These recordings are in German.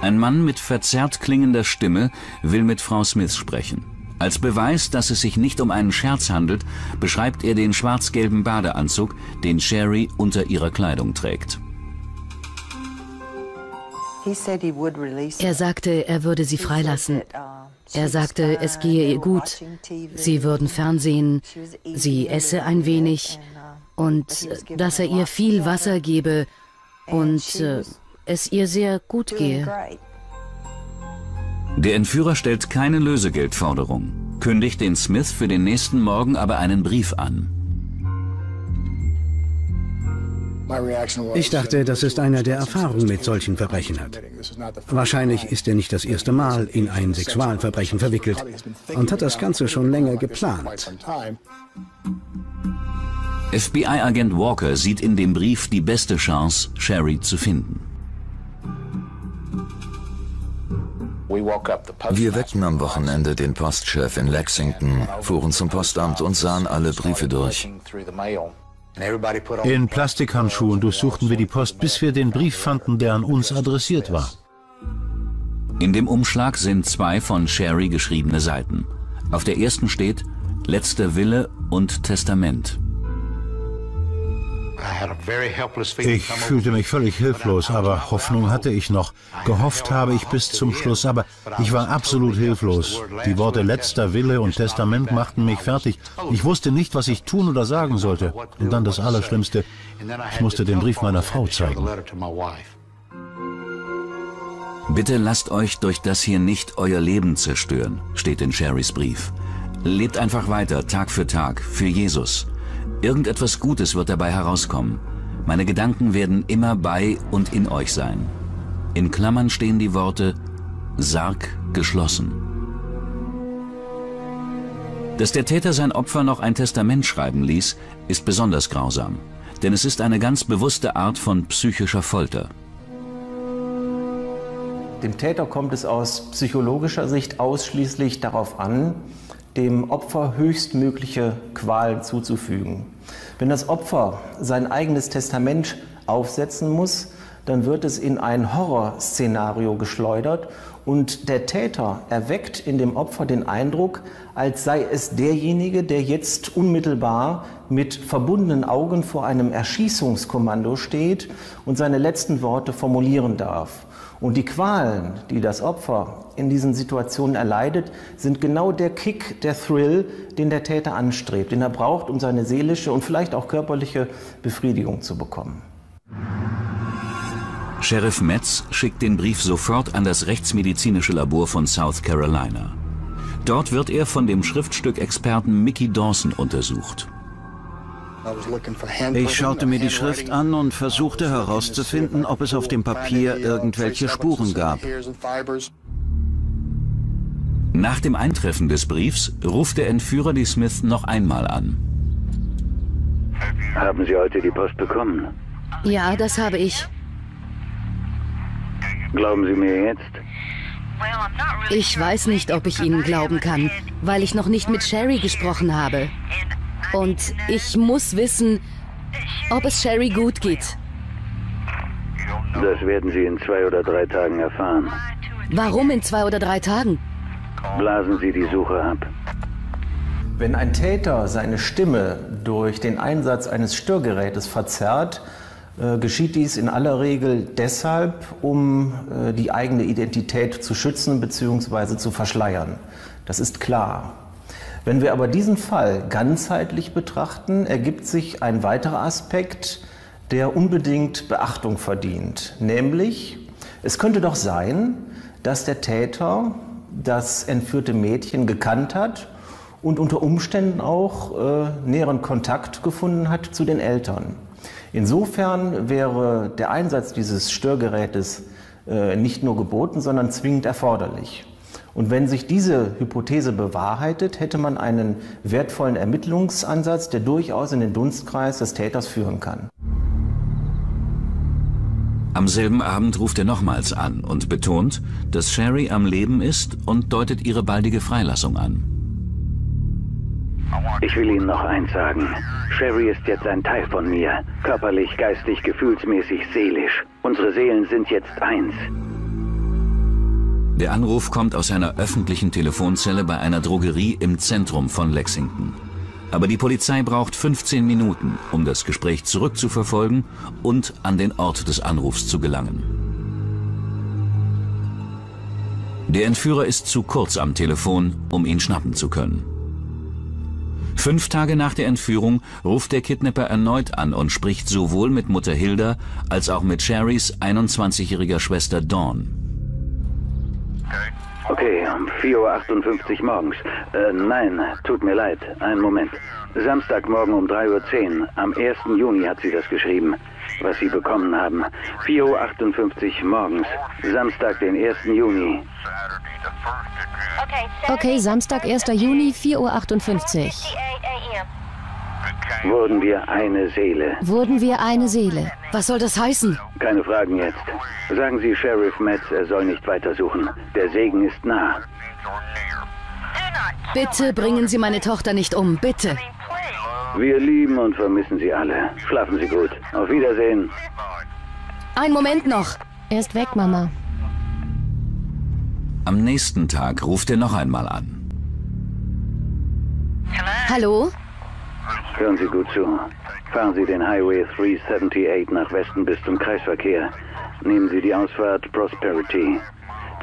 Ein Mann mit verzerrt klingender Stimme will mit Frau Smith sprechen. Als Beweis, dass es sich nicht um einen Scherz handelt, beschreibt er den schwarz-gelben Badeanzug, den Sherry unter ihrer Kleidung trägt. Er sagte, er würde sie freilassen. Er sagte, es gehe ihr gut. Sie würden Fernsehen, sie esse ein wenig und dass er ihr viel Wasser gebe und es ihr sehr gut gehe. Der Entführer stellt keine Lösegeldforderung, kündigt den Smith für den nächsten Morgen aber einen Brief an. Ich dachte, das ist einer, der Erfahrung mit solchen Verbrechen hat. Wahrscheinlich ist er nicht das erste Mal in ein Sexualverbrechen verwickelt und hat das Ganze schon länger geplant. FBI-Agent Walker sieht in dem Brief die beste Chance, Sherry zu finden. Wir weckten am Wochenende den Postchef in Lexington, fuhren zum Postamt und sahen alle Briefe durch. In Plastikhandschuhen durchsuchten wir die Post, bis wir den Brief fanden, der an uns adressiert war. In dem Umschlag sind zwei von Sherry geschriebene Seiten. Auf der ersten steht Letzter Wille und Testament. Ich fühlte mich völlig hilflos, aber Hoffnung hatte ich noch. Gehofft habe ich bis zum Schluss, aber ich war absolut hilflos. Die Worte letzter Wille und Testament machten mich fertig. Ich wusste nicht, was ich tun oder sagen sollte. Und dann das Allerschlimmste, ich musste den Brief meiner Frau zeigen. Bitte lasst euch durch das hier nicht euer Leben zerstören, steht in Sherrys Brief. Lebt einfach weiter, Tag für Tag, für Jesus. Irgendetwas Gutes wird dabei herauskommen. Meine Gedanken werden immer bei und in euch sein. In Klammern stehen die Worte Sarg geschlossen. Dass der Täter sein Opfer noch ein Testament schreiben ließ, ist besonders grausam, denn es ist eine ganz bewusste Art von psychischer Folter. Dem Täter kommt es aus psychologischer Sicht ausschließlich darauf an, dem Opfer höchstmögliche Qual zuzufügen. Wenn das Opfer sein eigenes Testament aufsetzen muss, dann wird es in ein Horrorszenario geschleudert und der Täter erweckt in dem Opfer den Eindruck, als sei es derjenige, der jetzt unmittelbar mit verbundenen Augen vor einem Erschießungskommando steht und seine letzten Worte formulieren darf. Und die Qualen, die das Opfer in diesen Situationen erleidet, sind genau der Kick, der Thrill, den der Täter anstrebt, den er braucht, um seine seelische und vielleicht auch körperliche Befriedigung zu bekommen. Sheriff Metz schickt den Brief sofort an das rechtsmedizinische Labor von South Carolina. Dort wird er von dem Schriftstückexperten Mickey Dawson untersucht. Ich schaute mir die Schrift an und versuchte herauszufinden, ob es auf dem Papier irgendwelche Spuren gab. Nach dem Eintreffen des Briefs ruft der Entführer die Smith noch einmal an. Haben Sie heute die Post bekommen? Ja, das habe ich. Glauben Sie mir jetzt? Ich weiß nicht, ob ich Ihnen glauben kann, weil ich noch nicht mit Sherry gesprochen habe. Und ich muss wissen, ob es Sherry gut geht. Das werden Sie in zwei oder drei Tagen erfahren. Warum in zwei oder drei Tagen? Blasen Sie die Suche ab. Wenn ein Täter seine Stimme durch den Einsatz eines Störgerätes verzerrt, äh, geschieht dies in aller Regel deshalb, um äh, die eigene Identität zu schützen bzw. zu verschleiern. Das ist klar. Wenn wir aber diesen Fall ganzheitlich betrachten, ergibt sich ein weiterer Aspekt, der unbedingt Beachtung verdient. Nämlich, es könnte doch sein, dass der Täter das entführte Mädchen gekannt hat und unter Umständen auch äh, näheren Kontakt gefunden hat zu den Eltern. Insofern wäre der Einsatz dieses Störgerätes äh, nicht nur geboten, sondern zwingend erforderlich. Und wenn sich diese Hypothese bewahrheitet, hätte man einen wertvollen Ermittlungsansatz, der durchaus in den Dunstkreis des Täters führen kann. Am selben Abend ruft er nochmals an und betont, dass Sherry am Leben ist und deutet ihre baldige Freilassung an. Ich will Ihnen noch eins sagen. Sherry ist jetzt ein Teil von mir. Körperlich, geistig, gefühlsmäßig, seelisch. Unsere Seelen sind jetzt eins. Der Anruf kommt aus einer öffentlichen Telefonzelle bei einer Drogerie im Zentrum von Lexington. Aber die Polizei braucht 15 Minuten, um das Gespräch zurückzuverfolgen und an den Ort des Anrufs zu gelangen. Der Entführer ist zu kurz am Telefon, um ihn schnappen zu können. Fünf Tage nach der Entführung ruft der Kidnapper erneut an und spricht sowohl mit Mutter Hilda als auch mit Sherrys 21-jähriger Schwester Dawn. Okay, um 4.58 Uhr morgens. Äh, nein, tut mir leid. Einen Moment. Samstagmorgen um 3.10 Uhr. Am 1. Juni hat sie das geschrieben, was Sie bekommen haben. 4.58 Uhr morgens. Samstag, den 1. Juni. Okay, Samstag, 1. Juni, 4.58 Uhr. Wurden wir eine Seele. Wurden wir eine Seele. Was soll das heißen? Keine Fragen jetzt. Sagen Sie Sheriff Metz, er soll nicht weitersuchen. Der Segen ist nah. Bitte bringen Sie meine Tochter nicht um, bitte. Wir lieben und vermissen Sie alle. Schlafen Sie gut. Auf Wiedersehen. Ein Moment noch. Er ist weg, Mama. Am nächsten Tag ruft er noch einmal an. Hallo? Hören Sie gut zu. Fahren Sie den Highway 378 nach Westen bis zum Kreisverkehr. Nehmen Sie die Ausfahrt Prosperity.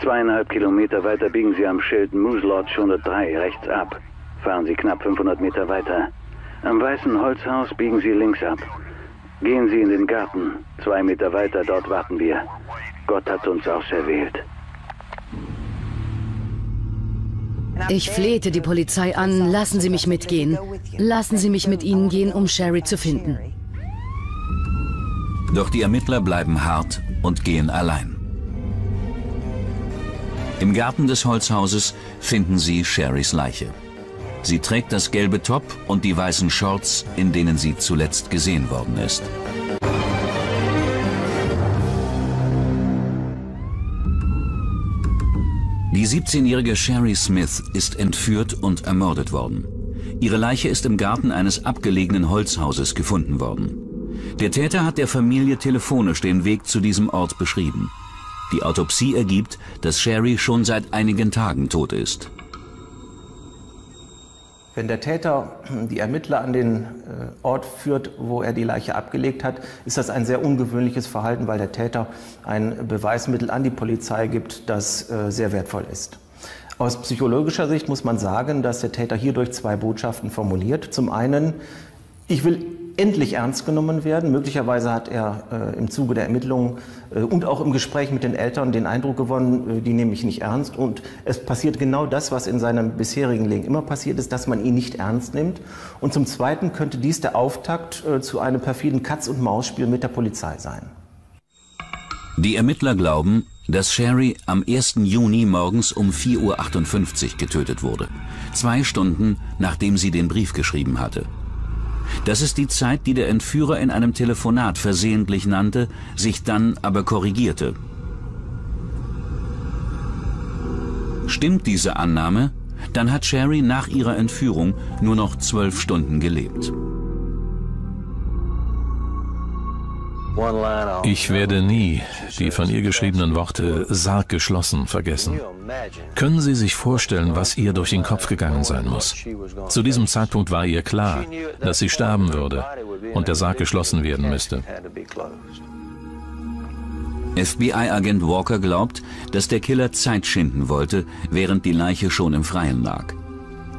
Zweieinhalb Kilometer weiter biegen Sie am Schild Moose Lodge 103 rechts ab. Fahren Sie knapp 500 Meter weiter. Am weißen Holzhaus biegen Sie links ab. Gehen Sie in den Garten. Zwei Meter weiter, dort warten wir. Gott hat uns auserwählt. Ich flehte die Polizei an, lassen Sie mich mitgehen. Lassen Sie mich mit Ihnen gehen, um Sherry zu finden. Doch die Ermittler bleiben hart und gehen allein. Im Garten des Holzhauses finden sie Sherrys Leiche. Sie trägt das gelbe Top und die weißen Shorts, in denen sie zuletzt gesehen worden ist. Die 17-jährige Sherry Smith ist entführt und ermordet worden. Ihre Leiche ist im Garten eines abgelegenen Holzhauses gefunden worden. Der Täter hat der Familie telefonisch den Weg zu diesem Ort beschrieben. Die Autopsie ergibt, dass Sherry schon seit einigen Tagen tot ist. Wenn der Täter die Ermittler an den äh, Ort führt, wo er die Leiche abgelegt hat, ist das ein sehr ungewöhnliches Verhalten, weil der Täter ein Beweismittel an die Polizei gibt, das äh, sehr wertvoll ist. Aus psychologischer Sicht muss man sagen, dass der Täter hierdurch zwei Botschaften formuliert. Zum einen, ich will endlich ernst genommen werden. Möglicherweise hat er äh, im Zuge der Ermittlungen und auch im Gespräch mit den Eltern den Eindruck gewonnen, äh, die nehme ich nicht ernst. Und es passiert genau das, was in seinem bisherigen Leben immer passiert ist, dass man ihn nicht ernst nimmt. Und zum Zweiten könnte dies der Auftakt äh, zu einem perfiden Katz-und-Maus-Spiel mit der Polizei sein. Die Ermittler glauben, dass Sherry am 1. Juni morgens um 4.58 Uhr getötet wurde. Zwei Stunden, nachdem sie den Brief geschrieben hatte. Das ist die Zeit, die der Entführer in einem Telefonat versehentlich nannte, sich dann aber korrigierte. Stimmt diese Annahme, dann hat Sherry nach ihrer Entführung nur noch zwölf Stunden gelebt. Ich werde nie die von ihr geschriebenen Worte Sarg geschlossen vergessen. Können Sie sich vorstellen, was ihr durch den Kopf gegangen sein muss? Zu diesem Zeitpunkt war ihr klar, dass sie sterben würde und der Sarg geschlossen werden müsste. FBI-Agent Walker glaubt, dass der Killer Zeit schinden wollte, während die Leiche schon im Freien lag.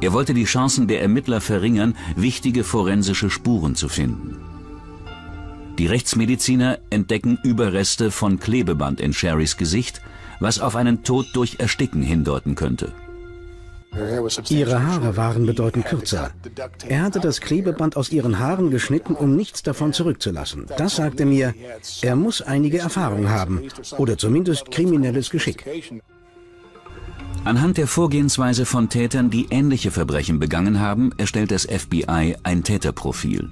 Er wollte die Chancen der Ermittler verringern, wichtige forensische Spuren zu finden. Die Rechtsmediziner entdecken Überreste von Klebeband in Sherrys Gesicht, was auf einen Tod durch Ersticken hindeuten könnte. Ihre Haare waren bedeutend kürzer. Er hatte das Klebeband aus ihren Haaren geschnitten, um nichts davon zurückzulassen. Das sagte mir, er muss einige Erfahrung haben oder zumindest kriminelles Geschick. Anhand der Vorgehensweise von Tätern, die ähnliche Verbrechen begangen haben, erstellt das FBI ein Täterprofil.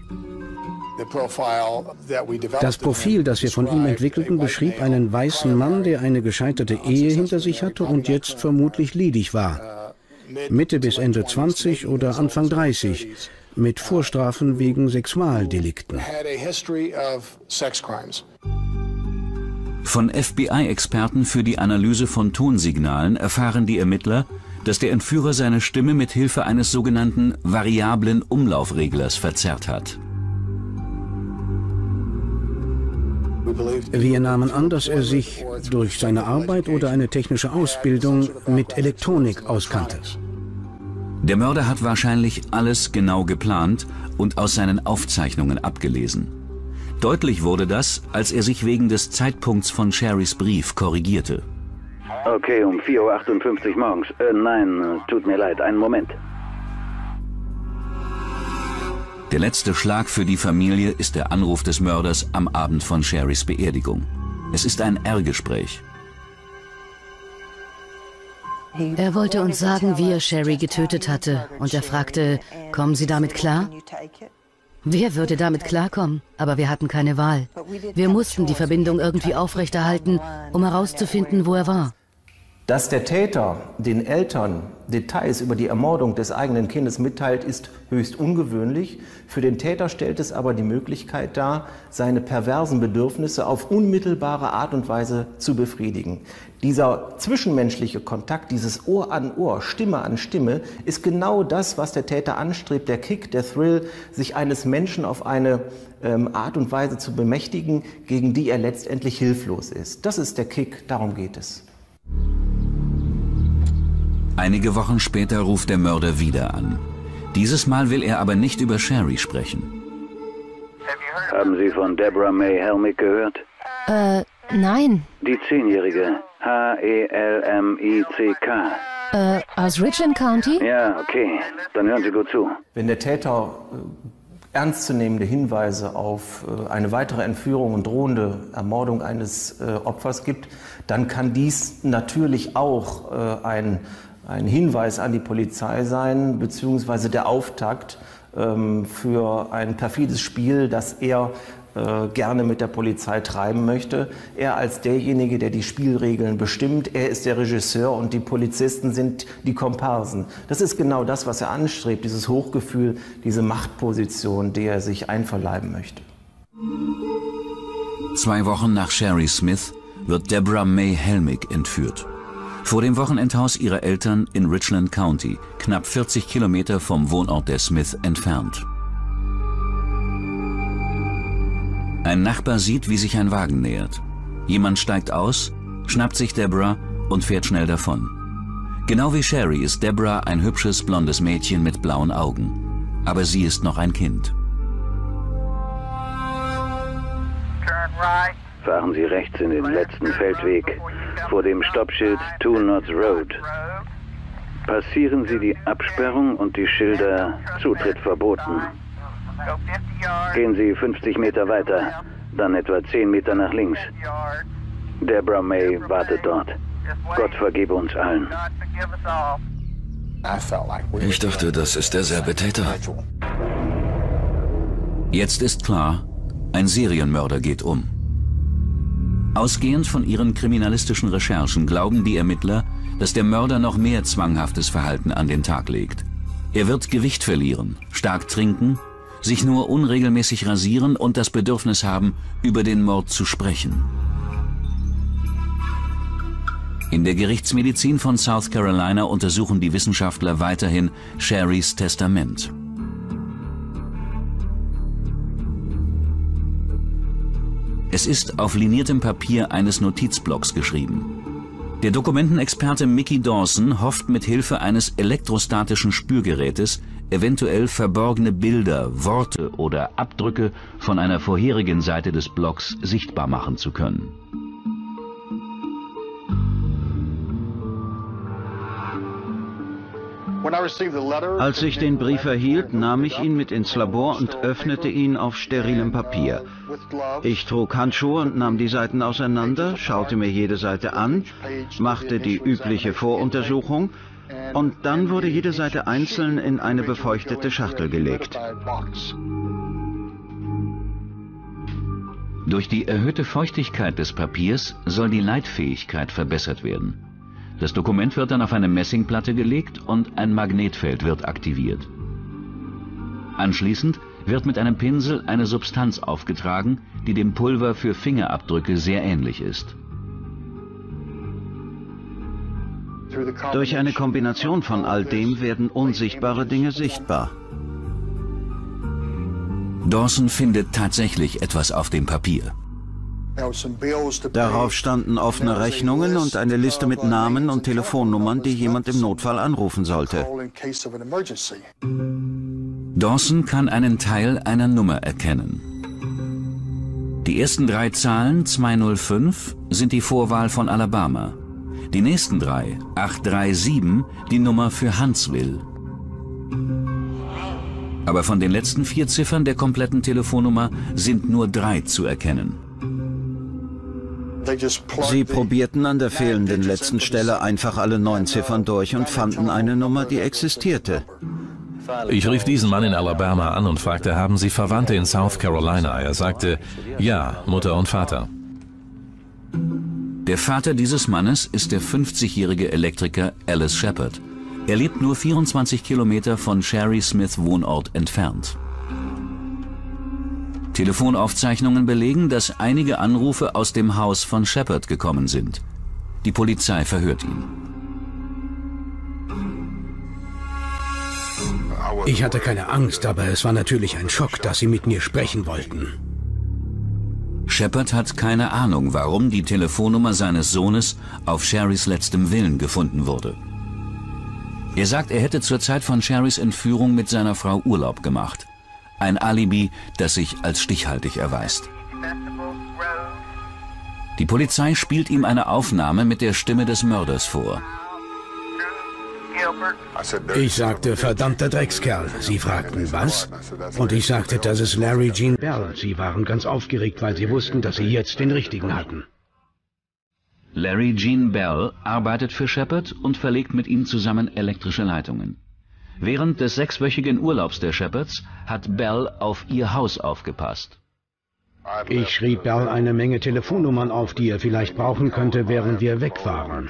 Das Profil, das wir von ihm entwickelten, beschrieb einen weißen Mann, der eine gescheiterte Ehe hinter sich hatte und jetzt vermutlich ledig war. Mitte bis Ende 20 oder Anfang 30, mit Vorstrafen wegen Sexualdelikten. Von FBI-Experten für die Analyse von Tonsignalen erfahren die Ermittler, dass der Entführer seine Stimme mit Hilfe eines sogenannten variablen Umlaufreglers verzerrt hat. Wir nahmen an, dass er sich durch seine Arbeit oder eine technische Ausbildung mit Elektronik auskannte. Der Mörder hat wahrscheinlich alles genau geplant und aus seinen Aufzeichnungen abgelesen. Deutlich wurde das, als er sich wegen des Zeitpunkts von Sherrys Brief korrigierte. Okay, um 4.58 Uhr morgens. Äh, nein, tut mir leid, einen Moment. Der letzte Schlag für die Familie ist der Anruf des Mörders am Abend von Sherrys Beerdigung. Es ist ein R-Gespräch. Er wollte uns sagen, wie er Sherry getötet hatte. Und er fragte, kommen Sie damit klar? Wer würde damit klarkommen? Aber wir hatten keine Wahl. Wir mussten die Verbindung irgendwie aufrechterhalten, um herauszufinden, wo er war. Dass der Täter den Eltern Details über die Ermordung des eigenen Kindes mitteilt, ist höchst ungewöhnlich. Für den Täter stellt es aber die Möglichkeit dar, seine perversen Bedürfnisse auf unmittelbare Art und Weise zu befriedigen. Dieser zwischenmenschliche Kontakt, dieses Ohr an Ohr, Stimme an Stimme, ist genau das, was der Täter anstrebt. Der Kick, der Thrill, sich eines Menschen auf eine ähm, Art und Weise zu bemächtigen, gegen die er letztendlich hilflos ist. Das ist der Kick, darum geht es. Einige Wochen später ruft der Mörder wieder an. Dieses Mal will er aber nicht über Sherry sprechen. Haben Sie von Deborah May Helmick gehört? Äh, nein. Die Zehnjährige. H-E-L-M-I-C-K. Äh, aus Richland County? Ja, okay. Dann hören Sie gut zu. Wenn der Täter äh, ernstzunehmende Hinweise auf äh, eine weitere Entführung und drohende Ermordung eines äh, Opfers gibt, dann kann dies natürlich auch ein ein Hinweis an die Polizei sein, beziehungsweise der Auftakt ähm, für ein perfides Spiel, das er äh, gerne mit der Polizei treiben möchte. Er als derjenige, der die Spielregeln bestimmt, er ist der Regisseur und die Polizisten sind die Komparsen. Das ist genau das, was er anstrebt, dieses Hochgefühl, diese Machtposition, die er sich einverleiben möchte. Zwei Wochen nach Sherry Smith wird Deborah May Helmick entführt. Vor dem Wochenendhaus ihrer Eltern in Richland County, knapp 40 Kilometer vom Wohnort der Smith entfernt. Ein Nachbar sieht, wie sich ein Wagen nähert. Jemand steigt aus, schnappt sich Deborah und fährt schnell davon. Genau wie Sherry ist Deborah ein hübsches blondes Mädchen mit blauen Augen. Aber sie ist noch ein Kind. Fahren Sie rechts in den letzten Feldweg vor dem Stoppschild Two Knots Road. Passieren Sie die Absperrung und die Schilder Zutritt verboten. Gehen Sie 50 Meter weiter, dann etwa 10 Meter nach links. Deborah May wartet dort. Gott vergebe uns allen. Ich dachte, das ist derselbe Täter. Jetzt ist klar, ein Serienmörder geht um. Ausgehend von ihren kriminalistischen Recherchen glauben die Ermittler, dass der Mörder noch mehr zwanghaftes Verhalten an den Tag legt. Er wird Gewicht verlieren, stark trinken, sich nur unregelmäßig rasieren und das Bedürfnis haben, über den Mord zu sprechen. In der Gerichtsmedizin von South Carolina untersuchen die Wissenschaftler weiterhin Sherrys Testament. Es ist auf liniertem Papier eines Notizblocks geschrieben. Der Dokumentenexperte Mickey Dawson hofft mit Hilfe eines elektrostatischen Spürgerätes eventuell verborgene Bilder, Worte oder Abdrücke von einer vorherigen Seite des Blocks sichtbar machen zu können. Als ich den Brief erhielt, nahm ich ihn mit ins Labor und öffnete ihn auf sterilem Papier. Ich trug Handschuhe und nahm die Seiten auseinander, schaute mir jede Seite an, machte die übliche Voruntersuchung und dann wurde jede Seite einzeln in eine befeuchtete Schachtel gelegt. Durch die erhöhte Feuchtigkeit des Papiers soll die Leitfähigkeit verbessert werden. Das Dokument wird dann auf eine Messingplatte gelegt und ein Magnetfeld wird aktiviert. Anschließend wird mit einem Pinsel eine Substanz aufgetragen, die dem Pulver für Fingerabdrücke sehr ähnlich ist. Durch eine Kombination von all dem werden unsichtbare Dinge sichtbar. Dawson findet tatsächlich etwas auf dem Papier. Darauf standen offene Rechnungen und eine Liste mit Namen und Telefonnummern, die jemand im Notfall anrufen sollte. Dawson kann einen Teil einer Nummer erkennen. Die ersten drei Zahlen 205 sind die Vorwahl von Alabama. Die nächsten drei, 837, die Nummer für Huntsville. Aber von den letzten vier Ziffern der kompletten Telefonnummer sind nur drei zu erkennen. Sie probierten an der fehlenden letzten Stelle einfach alle neun Ziffern durch und fanden eine Nummer, die existierte. Ich rief diesen Mann in Alabama an und fragte, haben Sie Verwandte in South Carolina? Er sagte, ja, Mutter und Vater. Der Vater dieses Mannes ist der 50-jährige Elektriker Alice Shepard. Er lebt nur 24 Kilometer von Sherry Smith Wohnort entfernt. Telefonaufzeichnungen belegen, dass einige Anrufe aus dem Haus von Shepard gekommen sind. Die Polizei verhört ihn. Ich hatte keine Angst, aber es war natürlich ein Schock, dass sie mit mir sprechen wollten. Shepard hat keine Ahnung, warum die Telefonnummer seines Sohnes auf Sherrys letztem Willen gefunden wurde. Er sagt, er hätte zur Zeit von Sherrys Entführung mit seiner Frau Urlaub gemacht. Ein Alibi, das sich als stichhaltig erweist. Die Polizei spielt ihm eine Aufnahme mit der Stimme des Mörders vor. Ich sagte, verdammter Dreckskerl. Sie fragten, was? Und ich sagte, das ist Larry Jean Bell. Sie waren ganz aufgeregt, weil sie wussten, dass sie jetzt den richtigen hatten. Larry Jean Bell arbeitet für Shepard und verlegt mit ihm zusammen elektrische Leitungen. Während des sechswöchigen Urlaubs der Shepards hat Bell auf ihr Haus aufgepasst. Ich schrieb Bell eine Menge Telefonnummern auf, die er vielleicht brauchen könnte, während wir weg waren.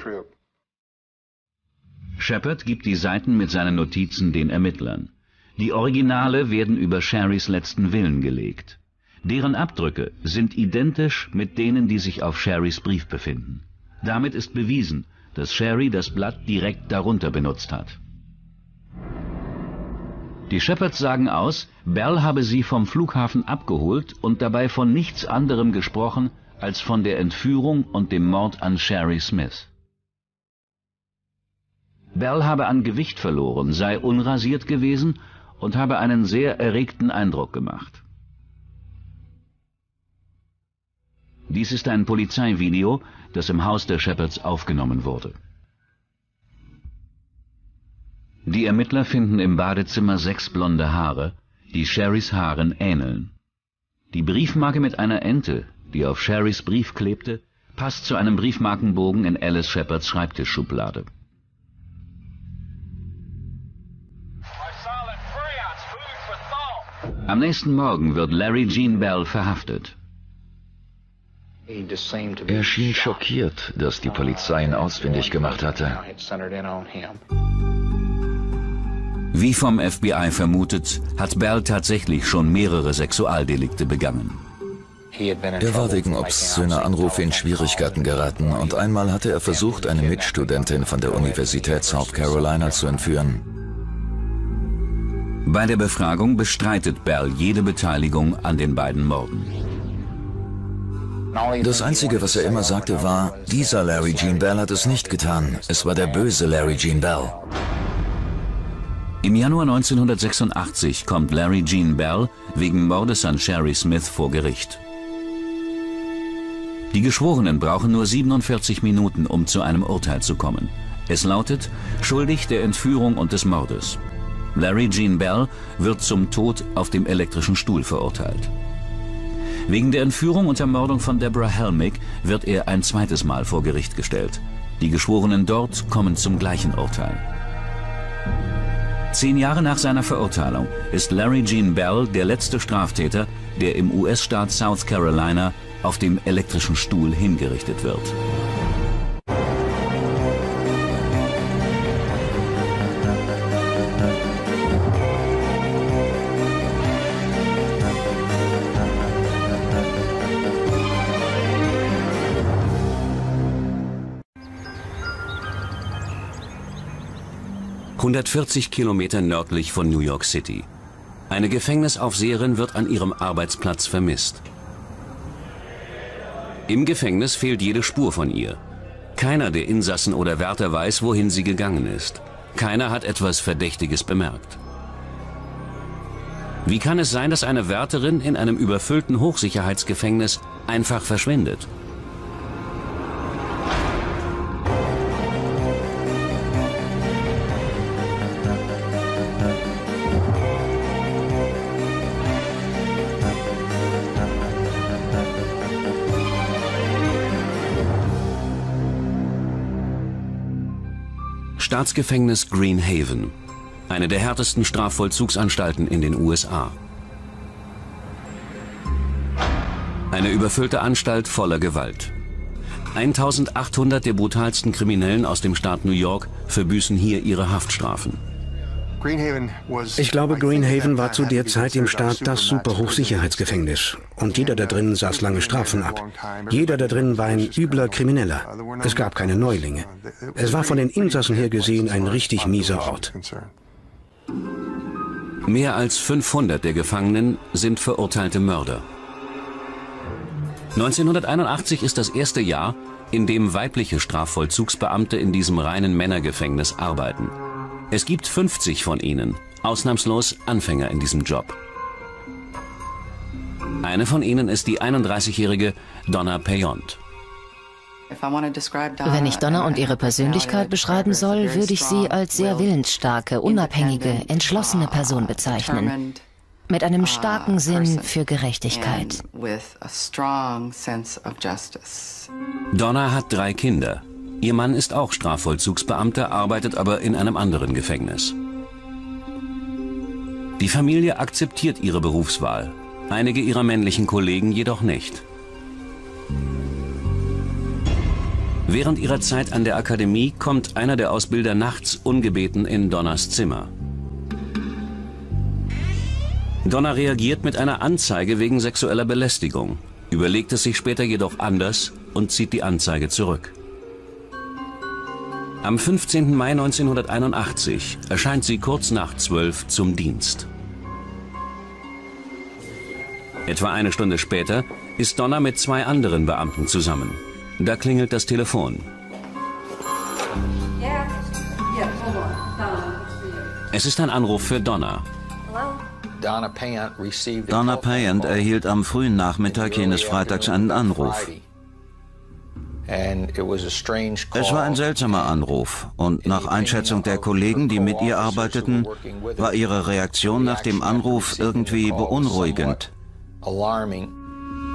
Shepard gibt die Seiten mit seinen Notizen den Ermittlern. Die Originale werden über Sherrys letzten Willen gelegt. Deren Abdrücke sind identisch mit denen, die sich auf Sherrys Brief befinden. Damit ist bewiesen, dass Sherry das Blatt direkt darunter benutzt hat. Die Shepards sagen aus, Bell habe sie vom Flughafen abgeholt und dabei von nichts anderem gesprochen als von der Entführung und dem Mord an Sherry Smith. Bell habe an Gewicht verloren, sei unrasiert gewesen und habe einen sehr erregten Eindruck gemacht. Dies ist ein Polizeivideo, das im Haus der Shepards aufgenommen wurde. Die Ermittler finden im Badezimmer sechs blonde Haare, die Sherrys Haaren ähneln. Die Briefmarke mit einer Ente, die auf Sherrys Brief klebte, passt zu einem Briefmarkenbogen in Alice Shepards Schreibtischschublade. Am nächsten Morgen wird Larry Jean Bell verhaftet. Er schien schockiert, dass die Polizei ihn ausfindig gemacht hatte. Wie vom FBI vermutet, hat Bell tatsächlich schon mehrere Sexualdelikte begangen. Er war wegen obszöner Anrufe in Schwierigkeiten geraten und einmal hatte er versucht, eine Mitstudentin von der Universität South Carolina zu entführen. Bei der Befragung bestreitet Bell jede Beteiligung an den beiden Morden. Das Einzige, was er immer sagte, war, dieser Larry Jean Bell hat es nicht getan. Es war der böse Larry Jean Bell. Im Januar 1986 kommt Larry Jean Bell wegen Mordes an Sherry Smith vor Gericht. Die Geschworenen brauchen nur 47 Minuten, um zu einem Urteil zu kommen. Es lautet, schuldig der Entführung und des Mordes. Larry Jean Bell wird zum Tod auf dem elektrischen Stuhl verurteilt. Wegen der Entführung und Ermordung von Deborah Helmick wird er ein zweites Mal vor Gericht gestellt. Die Geschworenen dort kommen zum gleichen Urteil. Zehn Jahre nach seiner Verurteilung ist Larry Jean Bell der letzte Straftäter, der im US-Staat South Carolina auf dem elektrischen Stuhl hingerichtet wird. 140 Kilometer nördlich von New York City. Eine Gefängnisaufseherin wird an ihrem Arbeitsplatz vermisst. Im Gefängnis fehlt jede Spur von ihr. Keiner der Insassen oder Wärter weiß, wohin sie gegangen ist. Keiner hat etwas Verdächtiges bemerkt. Wie kann es sein, dass eine Wärterin in einem überfüllten Hochsicherheitsgefängnis einfach verschwindet? Staatsgefängnis Green Haven, eine der härtesten Strafvollzugsanstalten in den USA. Eine überfüllte Anstalt voller Gewalt. 1800 der brutalsten Kriminellen aus dem Staat New York verbüßen hier ihre Haftstrafen. Ich glaube, Greenhaven war zu der Zeit im Staat das Superhochsicherheitsgefängnis. Und jeder da drin saß lange Strafen ab. Jeder da drin war ein übler Krimineller. Es gab keine Neulinge. Es war von den Insassen her gesehen ein richtig mieser Ort. Mehr als 500 der Gefangenen sind verurteilte Mörder. 1981 ist das erste Jahr, in dem weibliche Strafvollzugsbeamte in diesem reinen Männergefängnis arbeiten. Es gibt 50 von ihnen, ausnahmslos Anfänger in diesem Job. Eine von ihnen ist die 31-jährige Donna Payont. Wenn ich Donna und ihre Persönlichkeit beschreiben soll, würde ich sie als sehr willensstarke, unabhängige, entschlossene Person bezeichnen. Mit einem starken Sinn für Gerechtigkeit. Donna hat drei Kinder. Ihr Mann ist auch Strafvollzugsbeamter, arbeitet aber in einem anderen Gefängnis. Die Familie akzeptiert ihre Berufswahl, einige ihrer männlichen Kollegen jedoch nicht. Während ihrer Zeit an der Akademie kommt einer der Ausbilder nachts ungebeten in Donners Zimmer. Donna reagiert mit einer Anzeige wegen sexueller Belästigung, überlegt es sich später jedoch anders und zieht die Anzeige zurück. Am 15. Mai 1981 erscheint sie kurz nach 12 zum Dienst. Etwa eine Stunde später ist Donna mit zwei anderen Beamten zusammen. Da klingelt das Telefon. Es ist ein Anruf für Donna. Donna Payant erhielt am frühen Nachmittag jenes Freitags einen Anruf. Es war ein seltsamer Anruf und nach Einschätzung der Kollegen, die mit ihr arbeiteten, war ihre Reaktion nach dem Anruf irgendwie beunruhigend.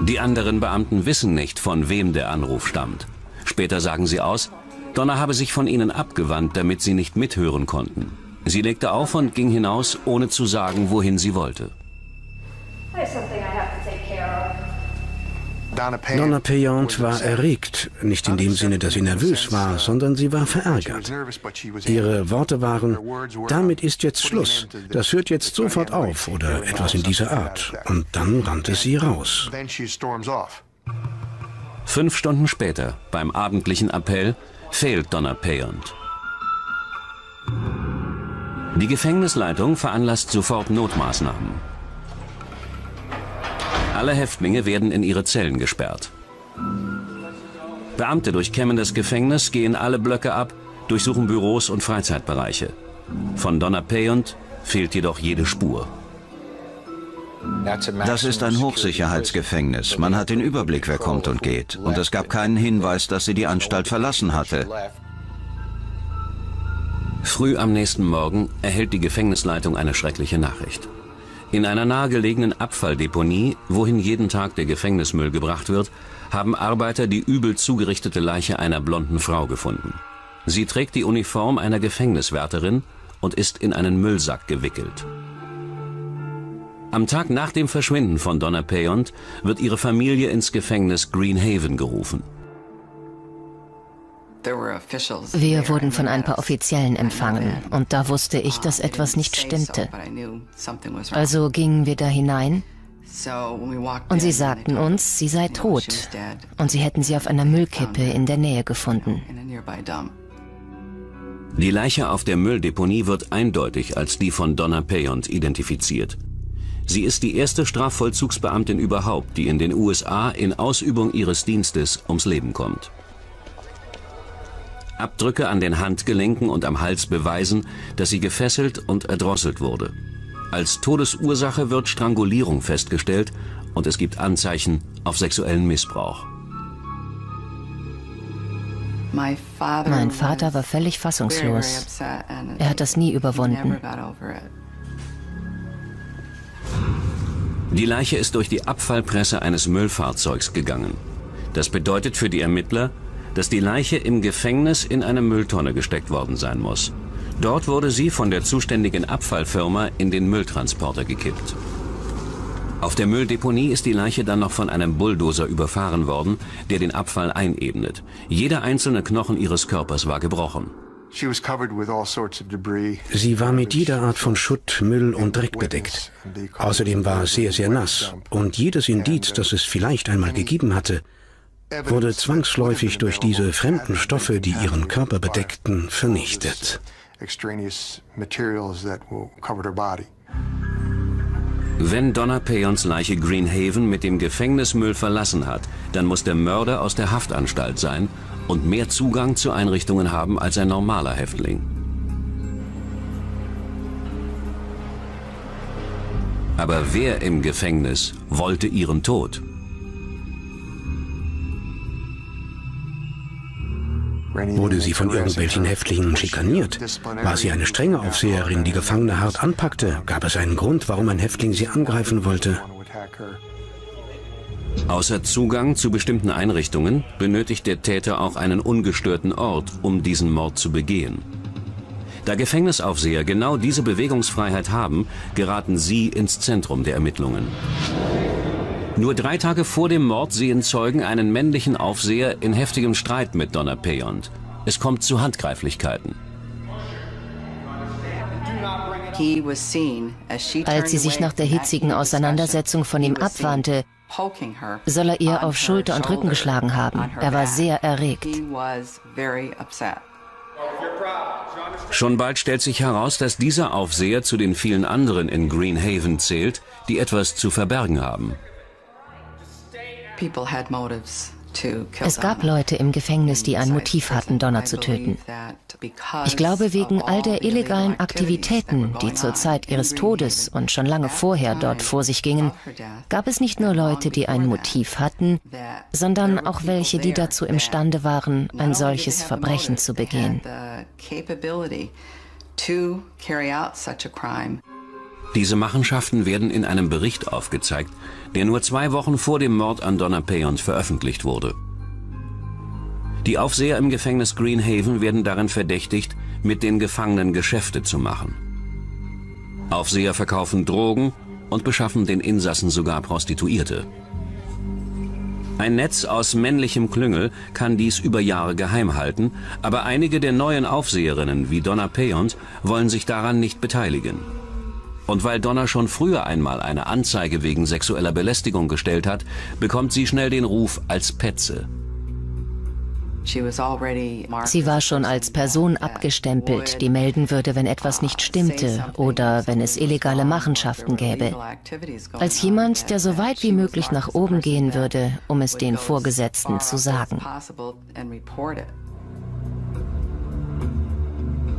Die anderen Beamten wissen nicht, von wem der Anruf stammt. Später sagen sie aus, Donna habe sich von ihnen abgewandt, damit sie nicht mithören konnten. Sie legte auf und ging hinaus, ohne zu sagen, wohin sie wollte. Donna Payant war erregt, nicht in dem Sinne, dass sie nervös war, sondern sie war verärgert. Ihre Worte waren, damit ist jetzt Schluss, das hört jetzt sofort auf oder etwas in dieser Art. Und dann rannte sie raus. Fünf Stunden später, beim abendlichen Appell, fehlt Donna Payant. Die Gefängnisleitung veranlasst sofort Notmaßnahmen. Alle Häftlinge werden in ihre Zellen gesperrt. Beamte durchkämmen das Gefängnis, gehen alle Blöcke ab, durchsuchen Büros und Freizeitbereiche. Von Donna Payant fehlt jedoch jede Spur. Das ist ein Hochsicherheitsgefängnis. Man hat den Überblick, wer kommt und geht. Und es gab keinen Hinweis, dass sie die Anstalt verlassen hatte. Früh am nächsten Morgen erhält die Gefängnisleitung eine schreckliche Nachricht. In einer nahegelegenen Abfalldeponie, wohin jeden Tag der Gefängnismüll gebracht wird, haben Arbeiter die übel zugerichtete Leiche einer blonden Frau gefunden. Sie trägt die Uniform einer Gefängniswärterin und ist in einen Müllsack gewickelt. Am Tag nach dem Verschwinden von Donna Payont wird ihre Familie ins Gefängnis Greenhaven gerufen. Wir wurden von ein paar Offiziellen empfangen und da wusste ich, dass etwas nicht stimmte. Also gingen wir da hinein und sie sagten uns, sie sei tot und sie hätten sie auf einer Müllkippe in der Nähe gefunden. Die Leiche auf der Mülldeponie wird eindeutig als die von Donna Payont identifiziert. Sie ist die erste Strafvollzugsbeamtin überhaupt, die in den USA in Ausübung ihres Dienstes ums Leben kommt. Abdrücke an den Handgelenken und am Hals beweisen, dass sie gefesselt und erdrosselt wurde. Als Todesursache wird Strangulierung festgestellt und es gibt Anzeichen auf sexuellen Missbrauch. Mein Vater war völlig fassungslos. Er hat das nie überwunden. Die Leiche ist durch die Abfallpresse eines Müllfahrzeugs gegangen. Das bedeutet für die Ermittler, dass die Leiche im Gefängnis in eine Mülltonne gesteckt worden sein muss. Dort wurde sie von der zuständigen Abfallfirma in den Mülltransporter gekippt. Auf der Mülldeponie ist die Leiche dann noch von einem Bulldozer überfahren worden, der den Abfall einebnet. Jeder einzelne Knochen ihres Körpers war gebrochen. Sie war mit jeder Art von Schutt, Müll und Dreck bedeckt. Außerdem war es sehr, sehr nass. Und jedes Indiz, das es vielleicht einmal gegeben hatte, wurde zwangsläufig durch diese fremden Stoffe, die ihren Körper bedeckten, vernichtet. Wenn Donna Payons Leiche Greenhaven mit dem Gefängnismüll verlassen hat, dann muss der Mörder aus der Haftanstalt sein und mehr Zugang zu Einrichtungen haben als ein normaler Häftling. Aber wer im Gefängnis wollte ihren Tod? Wurde sie von irgendwelchen Häftlingen schikaniert? War sie eine strenge Aufseherin, die Gefangene hart anpackte? Gab es einen Grund, warum ein Häftling sie angreifen wollte? Außer Zugang zu bestimmten Einrichtungen benötigt der Täter auch einen ungestörten Ort, um diesen Mord zu begehen. Da Gefängnisaufseher genau diese Bewegungsfreiheit haben, geraten sie ins Zentrum der Ermittlungen. Nur drei Tage vor dem Mord sehen Zeugen einen männlichen Aufseher in heftigem Streit mit Donna Payont. Es kommt zu Handgreiflichkeiten. Als sie sich nach der hitzigen Auseinandersetzung von ihm abwandte, soll er ihr auf Schulter und Rücken geschlagen haben. Er war sehr erregt. Schon bald stellt sich heraus, dass dieser Aufseher zu den vielen anderen in Greenhaven zählt, die etwas zu verbergen haben. Es gab Leute im Gefängnis, die ein Motiv hatten, Donna zu töten. Ich glaube, wegen all der illegalen Aktivitäten, die zur Zeit ihres Todes und schon lange vorher dort vor sich gingen, gab es nicht nur Leute, die ein Motiv hatten, sondern auch welche, die dazu imstande waren, ein solches Verbrechen zu begehen. Diese Machenschaften werden in einem Bericht aufgezeigt, der nur zwei Wochen vor dem Mord an Donna Payont veröffentlicht wurde. Die Aufseher im Gefängnis Greenhaven werden darin verdächtigt, mit den Gefangenen Geschäfte zu machen. Aufseher verkaufen Drogen und beschaffen den Insassen sogar Prostituierte. Ein Netz aus männlichem Klüngel kann dies über Jahre geheim halten, aber einige der neuen Aufseherinnen wie Donna Payont wollen sich daran nicht beteiligen. Und weil Donna schon früher einmal eine Anzeige wegen sexueller Belästigung gestellt hat, bekommt sie schnell den Ruf als Petze. Sie war schon als Person abgestempelt, die melden würde, wenn etwas nicht stimmte oder wenn es illegale Machenschaften gäbe. Als jemand, der so weit wie möglich nach oben gehen würde, um es den Vorgesetzten zu sagen.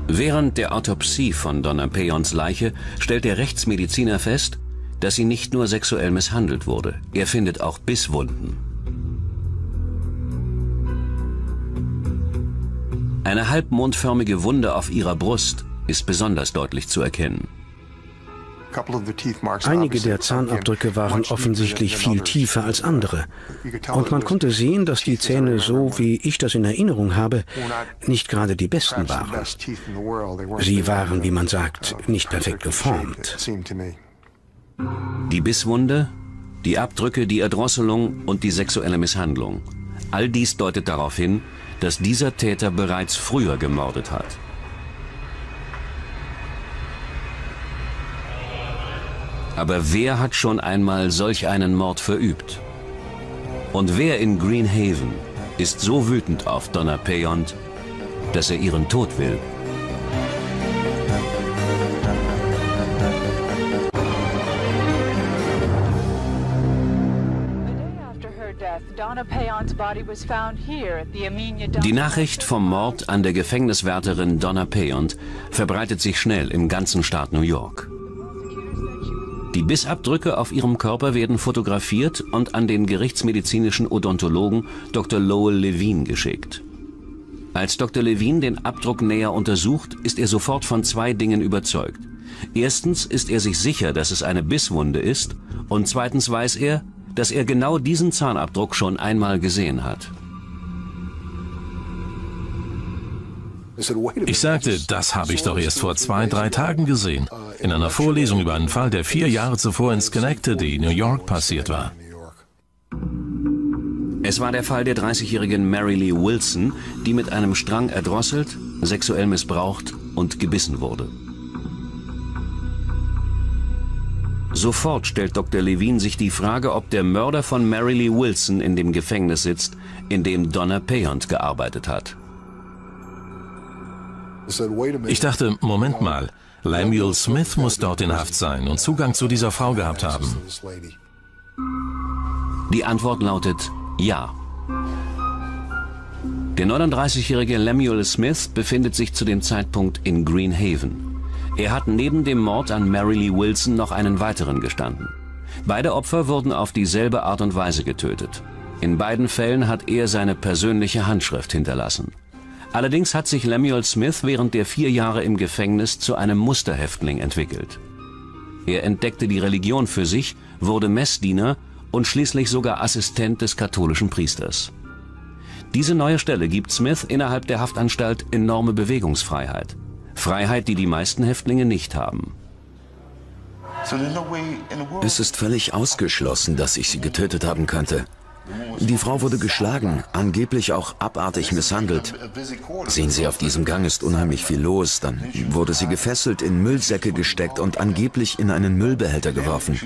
Während der Autopsie von Donna Payons Leiche stellt der Rechtsmediziner fest, dass sie nicht nur sexuell misshandelt wurde, er findet auch Bisswunden. Eine halbmondförmige Wunde auf ihrer Brust ist besonders deutlich zu erkennen. Einige der Zahnabdrücke waren offensichtlich viel tiefer als andere. Und man konnte sehen, dass die Zähne, so wie ich das in Erinnerung habe, nicht gerade die besten waren. Sie waren, wie man sagt, nicht perfekt geformt. Die Bisswunde, die Abdrücke, die Erdrosselung und die sexuelle Misshandlung. All dies deutet darauf hin, dass dieser Täter bereits früher gemordet hat. Aber wer hat schon einmal solch einen Mord verübt? Und wer in Greenhaven ist so wütend auf Donna Payont, dass er ihren Tod will? Die Nachricht vom Mord an der Gefängniswärterin Donna Payont verbreitet sich schnell im ganzen Staat New York. Die Bissabdrücke auf ihrem Körper werden fotografiert und an den gerichtsmedizinischen Odontologen Dr. Lowell Levine geschickt. Als Dr. Levine den Abdruck näher untersucht, ist er sofort von zwei Dingen überzeugt. Erstens ist er sich sicher, dass es eine Bisswunde ist und zweitens weiß er, dass er genau diesen Zahnabdruck schon einmal gesehen hat. Ich sagte, das habe ich doch erst vor zwei, drei Tagen gesehen. In einer Vorlesung über einen Fall, der vier Jahre zuvor in Schenectady, New York, passiert war. Es war der Fall der 30-jährigen Mary Lee Wilson, die mit einem Strang erdrosselt, sexuell missbraucht und gebissen wurde. Sofort stellt Dr. Levine sich die Frage, ob der Mörder von Mary Lee Wilson in dem Gefängnis sitzt, in dem Donna Payont gearbeitet hat. Ich dachte, Moment mal, Lemuel Smith muss dort in Haft sein und Zugang zu dieser Frau gehabt haben. Die Antwort lautet ja. Der 39-jährige Lemuel Smith befindet sich zu dem Zeitpunkt in Green Haven. Er hat neben dem Mord an Mary Lee Wilson noch einen weiteren gestanden. Beide Opfer wurden auf dieselbe Art und Weise getötet. In beiden Fällen hat er seine persönliche Handschrift hinterlassen. Allerdings hat sich Lemuel Smith während der vier Jahre im Gefängnis zu einem Musterhäftling entwickelt. Er entdeckte die Religion für sich, wurde Messdiener und schließlich sogar Assistent des katholischen Priesters. Diese neue Stelle gibt Smith innerhalb der Haftanstalt enorme Bewegungsfreiheit. Freiheit, die die meisten Häftlinge nicht haben. Es ist völlig ausgeschlossen, dass ich sie getötet haben könnte. Die Frau wurde geschlagen, angeblich auch abartig misshandelt. Sehen Sie, auf diesem Gang ist unheimlich viel los. Dann wurde sie gefesselt, in Müllsäcke gesteckt und angeblich in einen Müllbehälter geworfen.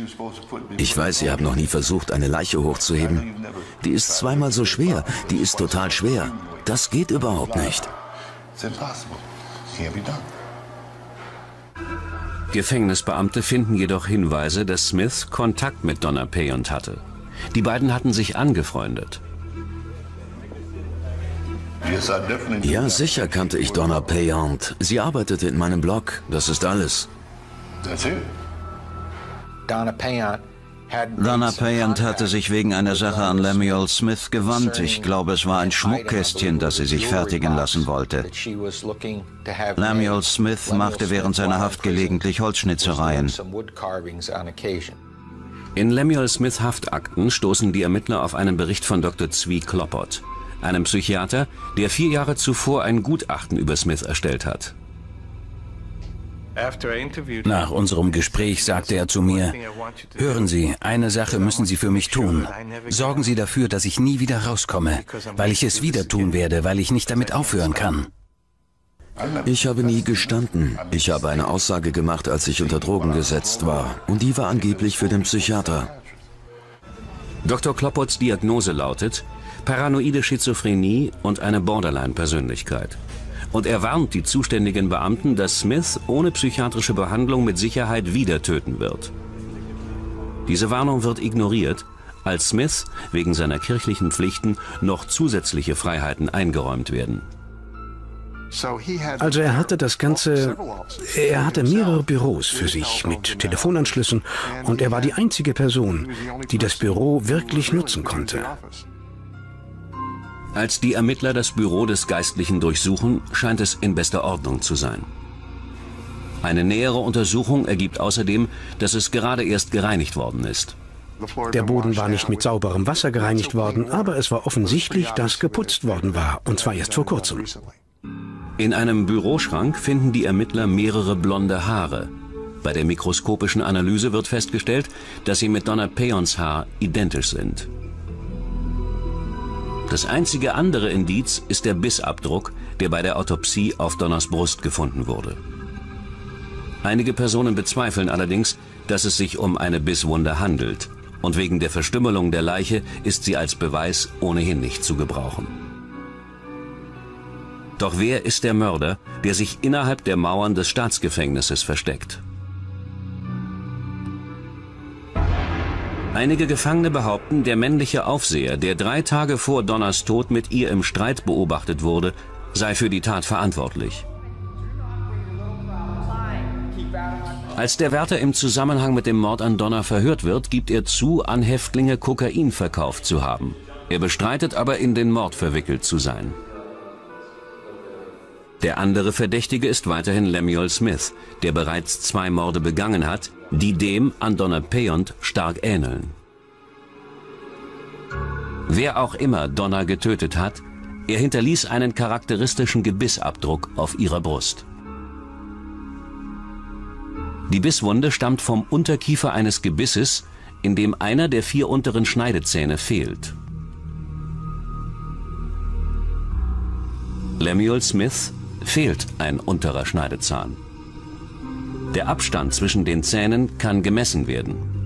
Ich weiß, Sie haben noch nie versucht, eine Leiche hochzuheben. Die ist zweimal so schwer. Die ist total schwer. Das geht überhaupt nicht. Gefängnisbeamte finden jedoch Hinweise, dass Smith Kontakt mit Donna Payont hatte. Die beiden hatten sich angefreundet. Ja, sicher kannte ich Donna Payant. Sie arbeitete in meinem Blog. Das ist alles. Donna Payant Donna Payant hatte sich wegen einer Sache an Lemuel Smith gewandt. Ich glaube, es war ein Schmuckkästchen, das sie sich fertigen lassen wollte. Lemuel Smith machte während seiner Haft gelegentlich Holzschnitzereien. In Lemuel Smith Haftakten stoßen die Ermittler auf einen Bericht von Dr. Zwie Kloppert, einem Psychiater, der vier Jahre zuvor ein Gutachten über Smith erstellt hat. Nach unserem Gespräch sagte er zu mir, hören Sie, eine Sache müssen Sie für mich tun. Sorgen Sie dafür, dass ich nie wieder rauskomme, weil ich es wieder tun werde, weil ich nicht damit aufhören kann. Ich habe nie gestanden. Ich habe eine Aussage gemacht, als ich unter Drogen gesetzt war. Und die war angeblich für den Psychiater. Dr. Kloppots Diagnose lautet paranoide Schizophrenie und eine Borderline-Persönlichkeit. Und er warnt die zuständigen Beamten, dass Smith ohne psychiatrische Behandlung mit Sicherheit wieder töten wird. Diese Warnung wird ignoriert, als Smith wegen seiner kirchlichen Pflichten noch zusätzliche Freiheiten eingeräumt werden. Also er hatte das Ganze, er hatte mehrere Büros für sich mit Telefonanschlüssen und er war die einzige Person, die das Büro wirklich nutzen konnte. Als die Ermittler das Büro des Geistlichen durchsuchen, scheint es in bester Ordnung zu sein. Eine nähere Untersuchung ergibt außerdem, dass es gerade erst gereinigt worden ist. Der Boden war nicht mit sauberem Wasser gereinigt worden, aber es war offensichtlich, dass geputzt worden war, und zwar erst vor kurzem. In einem Büroschrank finden die Ermittler mehrere blonde Haare. Bei der mikroskopischen Analyse wird festgestellt, dass sie mit Donna Payons Haar identisch sind. Das einzige andere Indiz ist der Bissabdruck, der bei der Autopsie auf Donners Brust gefunden wurde. Einige Personen bezweifeln allerdings, dass es sich um eine Bisswunde handelt und wegen der Verstümmelung der Leiche ist sie als Beweis ohnehin nicht zu gebrauchen. Doch wer ist der Mörder, der sich innerhalb der Mauern des Staatsgefängnisses versteckt? Einige Gefangene behaupten, der männliche Aufseher, der drei Tage vor Donners Tod mit ihr im Streit beobachtet wurde, sei für die Tat verantwortlich. Als der Wärter im Zusammenhang mit dem Mord an Donner verhört wird, gibt er zu, an Häftlinge Kokain verkauft zu haben. Er bestreitet aber, in den Mord verwickelt zu sein. Der andere Verdächtige ist weiterhin Lemuel Smith, der bereits zwei Morde begangen hat, die dem an Donna Payont stark ähneln. Wer auch immer Donna getötet hat, er hinterließ einen charakteristischen Gebissabdruck auf ihrer Brust. Die Bisswunde stammt vom Unterkiefer eines Gebisses, in dem einer der vier unteren Schneidezähne fehlt. Lemuel Smith fehlt ein unterer Schneidezahn. Der Abstand zwischen den Zähnen kann gemessen werden.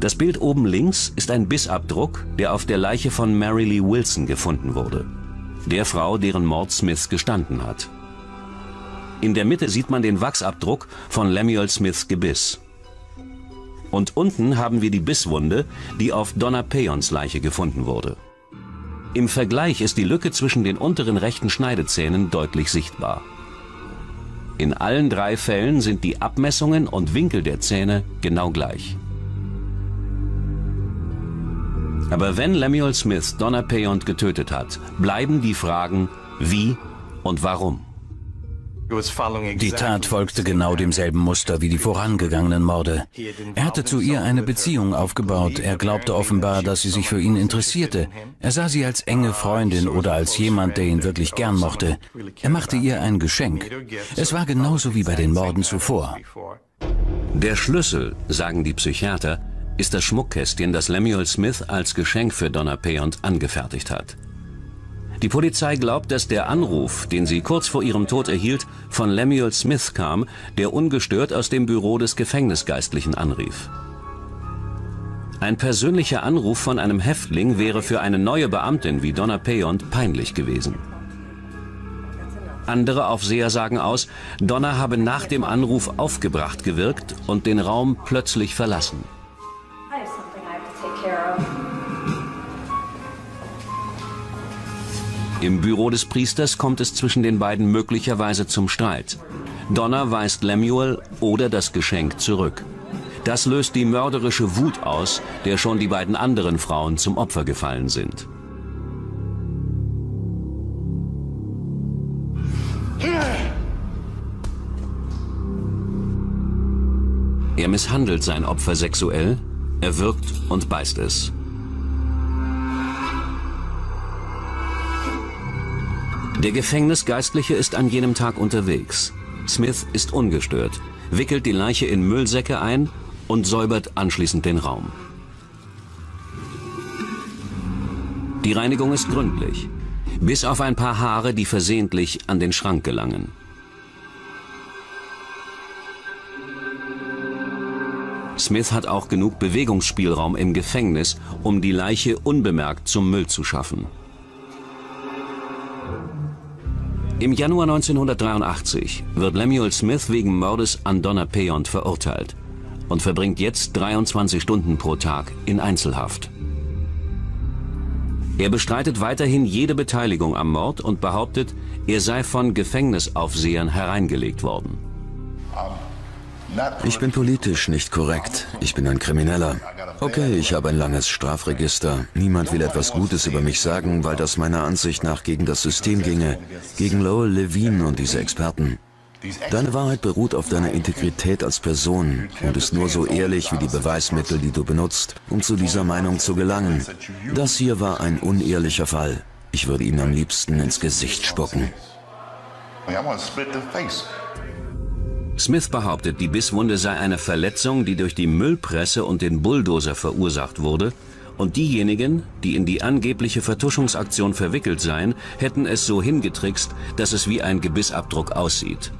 Das Bild oben links ist ein Bissabdruck, der auf der Leiche von Mary Lee Wilson gefunden wurde. Der Frau, deren Mord Smith gestanden hat. In der Mitte sieht man den Wachsabdruck von Lemuel Smiths Gebiss. Und unten haben wir die Bisswunde, die auf Donna Payons Leiche gefunden wurde. Im Vergleich ist die Lücke zwischen den unteren rechten Schneidezähnen deutlich sichtbar. In allen drei Fällen sind die Abmessungen und Winkel der Zähne genau gleich. Aber wenn Lemuel Smith Donna Payont getötet hat, bleiben die Fragen wie und warum. Die Tat folgte genau demselben Muster wie die vorangegangenen Morde. Er hatte zu ihr eine Beziehung aufgebaut. Er glaubte offenbar, dass sie sich für ihn interessierte. Er sah sie als enge Freundin oder als jemand, der ihn wirklich gern mochte. Er machte ihr ein Geschenk. Es war genauso wie bei den Morden zuvor. Der Schlüssel, sagen die Psychiater, ist das Schmuckkästchen, das Lemuel Smith als Geschenk für Donna Payont angefertigt hat. Die Polizei glaubt, dass der Anruf, den sie kurz vor ihrem Tod erhielt, von Lemuel Smith kam, der ungestört aus dem Büro des Gefängnisgeistlichen anrief. Ein persönlicher Anruf von einem Häftling wäre für eine neue Beamtin wie Donna Payont peinlich gewesen. Andere Aufseher sagen aus, Donna habe nach dem Anruf aufgebracht gewirkt und den Raum plötzlich verlassen. Im Büro des Priesters kommt es zwischen den beiden möglicherweise zum Streit. Donna weist Lemuel oder das Geschenk zurück. Das löst die mörderische Wut aus, der schon die beiden anderen Frauen zum Opfer gefallen sind. Er misshandelt sein Opfer sexuell, er wirkt und beißt es. Der Gefängnisgeistliche ist an jenem Tag unterwegs. Smith ist ungestört, wickelt die Leiche in Müllsäcke ein und säubert anschließend den Raum. Die Reinigung ist gründlich, bis auf ein paar Haare, die versehentlich an den Schrank gelangen. Smith hat auch genug Bewegungsspielraum im Gefängnis, um die Leiche unbemerkt zum Müll zu schaffen. Im Januar 1983 wird Lemuel Smith wegen Mordes an Donna Payont verurteilt und verbringt jetzt 23 Stunden pro Tag in Einzelhaft. Er bestreitet weiterhin jede Beteiligung am Mord und behauptet, er sei von Gefängnisaufsehern hereingelegt worden. Ich bin politisch nicht korrekt. Ich bin ein Krimineller. Okay, ich habe ein langes Strafregister. Niemand will etwas Gutes über mich sagen, weil das meiner Ansicht nach gegen das System ginge, gegen Lowell Levine und diese Experten. Deine Wahrheit beruht auf deiner Integrität als Person und ist nur so ehrlich wie die Beweismittel, die du benutzt, um zu dieser Meinung zu gelangen. Das hier war ein unehrlicher Fall. Ich würde ihm am liebsten ins Gesicht spucken. Smith behauptet, die Bisswunde sei eine Verletzung, die durch die Müllpresse und den Bulldozer verursacht wurde und diejenigen, die in die angebliche Vertuschungsaktion verwickelt seien, hätten es so hingetrickst, dass es wie ein Gebissabdruck aussieht.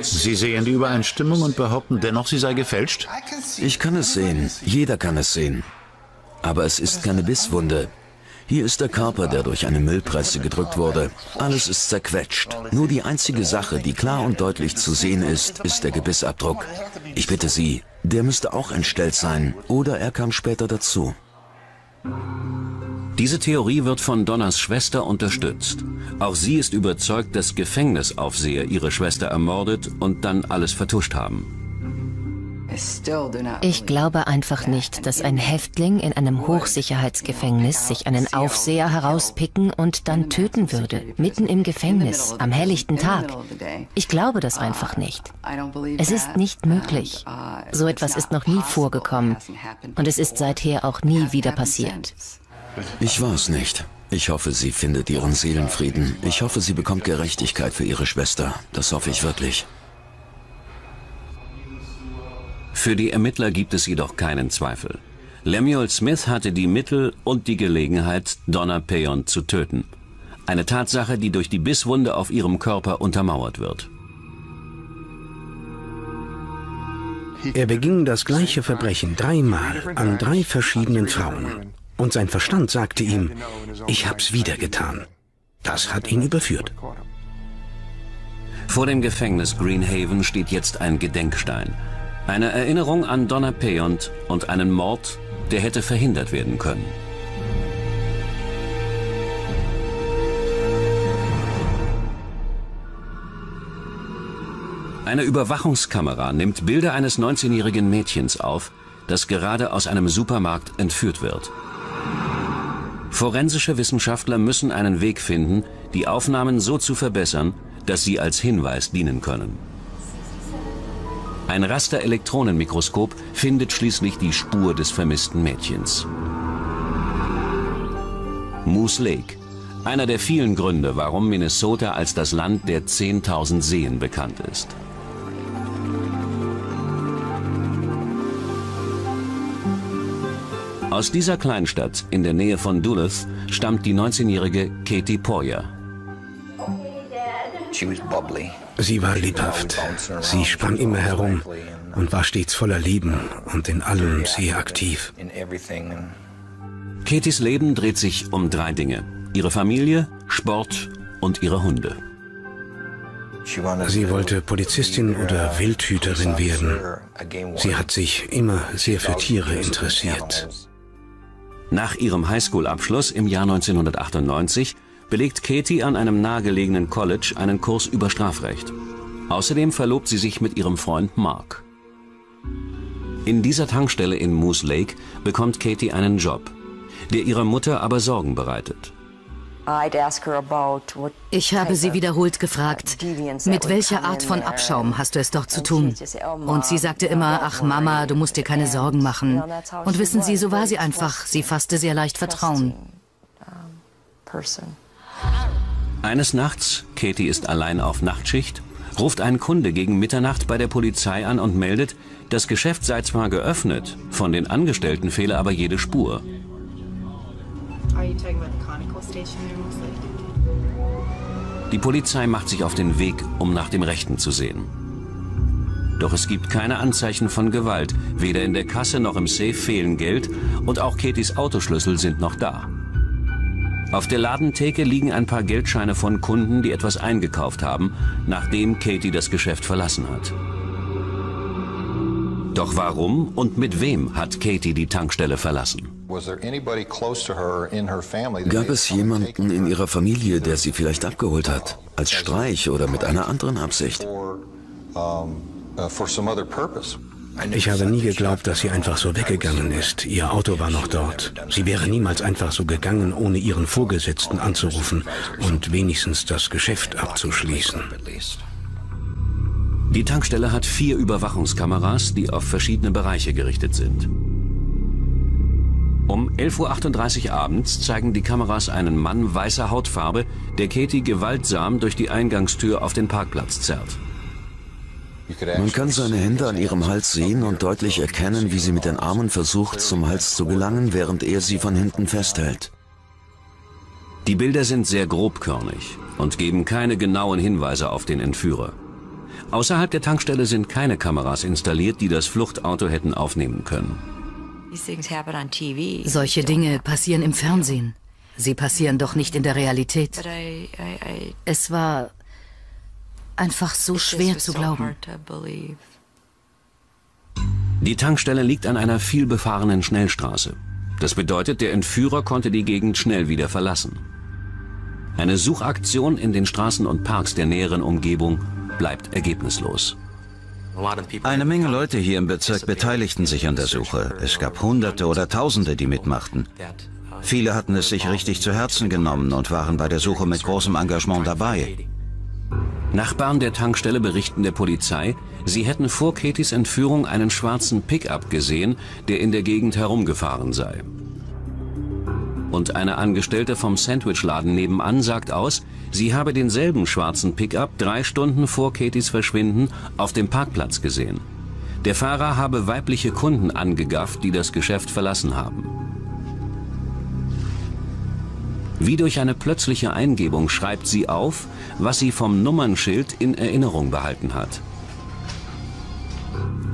Sie sehen die Übereinstimmung und behaupten dennoch, sie sei gefälscht? Ich kann es sehen. Jeder kann es sehen. Aber es ist keine Bisswunde. Hier ist der Körper, der durch eine Müllpresse gedrückt wurde. Alles ist zerquetscht. Nur die einzige Sache, die klar und deutlich zu sehen ist, ist der Gebissabdruck. Ich bitte Sie, der müsste auch entstellt sein. Oder er kam später dazu. Diese Theorie wird von Donners Schwester unterstützt. Auch sie ist überzeugt, dass Gefängnisaufseher ihre Schwester ermordet und dann alles vertuscht haben. Ich glaube einfach nicht, dass ein Häftling in einem Hochsicherheitsgefängnis sich einen Aufseher herauspicken und dann töten würde, mitten im Gefängnis, am helllichten Tag. Ich glaube das einfach nicht. Es ist nicht möglich. So etwas ist noch nie vorgekommen und es ist seither auch nie wieder passiert. Ich weiß nicht. Ich hoffe, sie findet ihren Seelenfrieden. Ich hoffe, sie bekommt Gerechtigkeit für ihre Schwester. Das hoffe ich wirklich. Für die Ermittler gibt es jedoch keinen Zweifel. Lemuel Smith hatte die Mittel und die Gelegenheit, Donna Payon zu töten. Eine Tatsache, die durch die Bisswunde auf ihrem Körper untermauert wird. Er beging das gleiche Verbrechen dreimal an drei verschiedenen Frauen. Und sein Verstand sagte ihm, ich hab's wieder getan. Das hat ihn überführt. Vor dem Gefängnis Greenhaven steht jetzt ein Gedenkstein. Eine Erinnerung an Donna Payont und einen Mord, der hätte verhindert werden können. Eine Überwachungskamera nimmt Bilder eines 19-jährigen Mädchens auf, das gerade aus einem Supermarkt entführt wird. Forensische Wissenschaftler müssen einen Weg finden, die Aufnahmen so zu verbessern, dass sie als Hinweis dienen können. Ein Rasterelektronenmikroskop findet schließlich die Spur des vermissten Mädchens. Moose Lake, einer der vielen Gründe, warum Minnesota als das Land der 10.000 Seen bekannt ist. Aus dieser Kleinstadt in der Nähe von Duluth stammt die 19-jährige Katie Poyer. Sie war lebhaft. Sie sprang immer herum und war stets voller Leben und in allem sehr aktiv. Katies Leben dreht sich um drei Dinge. Ihre Familie, Sport und ihre Hunde. Sie wollte Polizistin oder Wildhüterin werden. Sie hat sich immer sehr für Tiere interessiert. Nach ihrem Highschool-Abschluss im Jahr 1998 belegt Katie an einem nahegelegenen College einen Kurs über Strafrecht. Außerdem verlobt sie sich mit ihrem Freund Mark. In dieser Tankstelle in Moose Lake bekommt Katie einen Job, der ihrer Mutter aber Sorgen bereitet. Ich habe sie wiederholt gefragt, mit welcher Art von Abschaum hast du es doch zu tun? Und sie sagte immer, ach Mama, du musst dir keine Sorgen machen. Und wissen Sie, so war sie einfach. Sie fasste sehr leicht Vertrauen. Eines Nachts, Katie ist allein auf Nachtschicht, ruft ein Kunde gegen Mitternacht bei der Polizei an und meldet, das Geschäft sei zwar geöffnet, von den Angestellten fehle aber jede Spur. Die Polizei macht sich auf den Weg, um nach dem Rechten zu sehen. Doch es gibt keine Anzeichen von Gewalt. Weder in der Kasse noch im Safe fehlen Geld und auch Katies Autoschlüssel sind noch da. Auf der Ladentheke liegen ein paar Geldscheine von Kunden, die etwas eingekauft haben, nachdem Katie das Geschäft verlassen hat. Doch warum und mit wem hat Katie die Tankstelle verlassen? Gab es jemanden in ihrer Familie, der sie vielleicht abgeholt hat? Als Streich oder mit einer anderen Absicht? Ich habe nie geglaubt, dass sie einfach so weggegangen ist. Ihr Auto war noch dort. Sie wäre niemals einfach so gegangen, ohne ihren Vorgesetzten anzurufen und wenigstens das Geschäft abzuschließen. Die Tankstelle hat vier Überwachungskameras, die auf verschiedene Bereiche gerichtet sind. Um 11.38 Uhr abends zeigen die Kameras einen Mann weißer Hautfarbe, der Katie gewaltsam durch die Eingangstür auf den Parkplatz zerrt. Man kann seine Hände an ihrem Hals sehen und deutlich erkennen, wie sie mit den Armen versucht, zum Hals zu gelangen, während er sie von hinten festhält. Die Bilder sind sehr grobkörnig und geben keine genauen Hinweise auf den Entführer. Außerhalb der Tankstelle sind keine Kameras installiert, die das Fluchtauto hätten aufnehmen können. Solche Dinge passieren im Fernsehen. Sie passieren doch nicht in der Realität. Es war einfach so schwer zu glauben. Die Tankstelle liegt an einer vielbefahrenen Schnellstraße. Das bedeutet, der Entführer konnte die Gegend schnell wieder verlassen. Eine Suchaktion in den Straßen und Parks der näheren Umgebung bleibt ergebnislos. Eine Menge Leute hier im Bezirk beteiligten sich an der Suche. Es gab Hunderte oder Tausende, die mitmachten. Viele hatten es sich richtig zu Herzen genommen und waren bei der Suche mit großem Engagement dabei. Nachbarn der Tankstelle berichten der Polizei, sie hätten vor Katys Entführung einen schwarzen Pickup gesehen, der in der Gegend herumgefahren sei. Und eine Angestellte vom Sandwichladen nebenan sagt aus, sie habe denselben schwarzen Pickup drei Stunden vor Katys Verschwinden auf dem Parkplatz gesehen. Der Fahrer habe weibliche Kunden angegafft, die das Geschäft verlassen haben. Wie durch eine plötzliche Eingebung schreibt sie auf, was sie vom Nummernschild in Erinnerung behalten hat.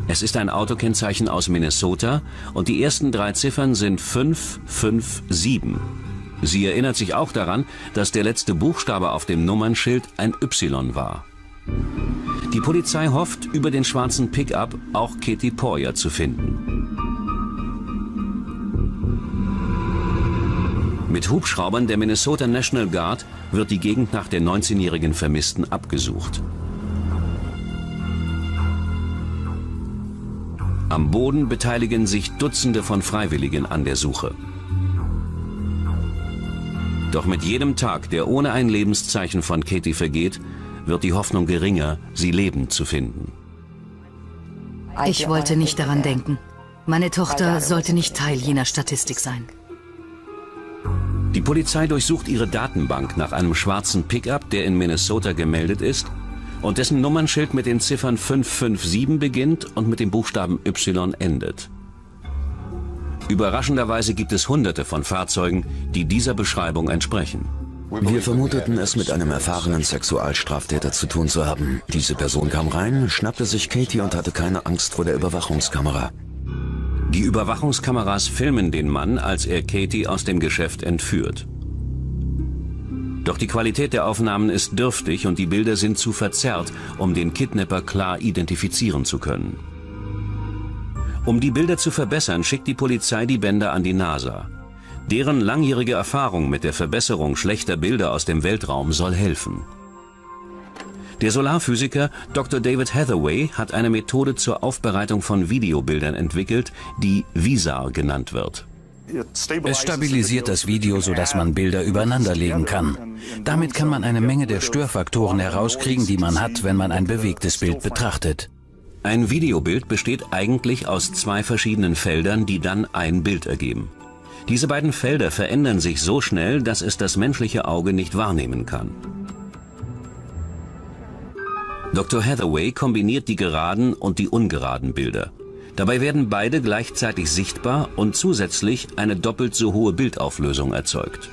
Es ist ein Autokennzeichen aus Minnesota und die ersten drei Ziffern sind 557. Sie erinnert sich auch daran, dass der letzte Buchstabe auf dem Nummernschild ein Y war. Die Polizei hofft, über den schwarzen Pickup auch Katie Poyer zu finden. Mit Hubschraubern der Minnesota National Guard wird die Gegend nach der 19-jährigen Vermissten abgesucht. Am Boden beteiligen sich Dutzende von Freiwilligen an der Suche. Doch mit jedem Tag, der ohne ein Lebenszeichen von Katie vergeht, wird die Hoffnung geringer, sie lebend zu finden. Ich wollte nicht daran denken. Meine Tochter sollte nicht Teil jener Statistik sein. Die Polizei durchsucht ihre Datenbank nach einem schwarzen Pickup, der in Minnesota gemeldet ist und dessen Nummernschild mit den Ziffern 557 beginnt und mit dem Buchstaben Y endet. Überraschenderweise gibt es hunderte von Fahrzeugen, die dieser Beschreibung entsprechen. Wir vermuteten es mit einem erfahrenen Sexualstraftäter zu tun zu haben. Diese Person kam rein, schnappte sich Katie und hatte keine Angst vor der Überwachungskamera. Die Überwachungskameras filmen den Mann, als er Katie aus dem Geschäft entführt. Doch die Qualität der Aufnahmen ist dürftig und die Bilder sind zu verzerrt, um den Kidnapper klar identifizieren zu können. Um die Bilder zu verbessern, schickt die Polizei die Bänder an die NASA. Deren langjährige Erfahrung mit der Verbesserung schlechter Bilder aus dem Weltraum soll helfen. Der Solarphysiker Dr. David Hathaway hat eine Methode zur Aufbereitung von Videobildern entwickelt, die VISAR genannt wird. Es stabilisiert das Video, sodass man Bilder übereinander legen kann. Damit kann man eine Menge der Störfaktoren herauskriegen, die man hat, wenn man ein bewegtes Bild betrachtet. Ein Videobild besteht eigentlich aus zwei verschiedenen Feldern, die dann ein Bild ergeben. Diese beiden Felder verändern sich so schnell, dass es das menschliche Auge nicht wahrnehmen kann. Dr. Hathaway kombiniert die geraden und die ungeraden Bilder. Dabei werden beide gleichzeitig sichtbar und zusätzlich eine doppelt so hohe Bildauflösung erzeugt.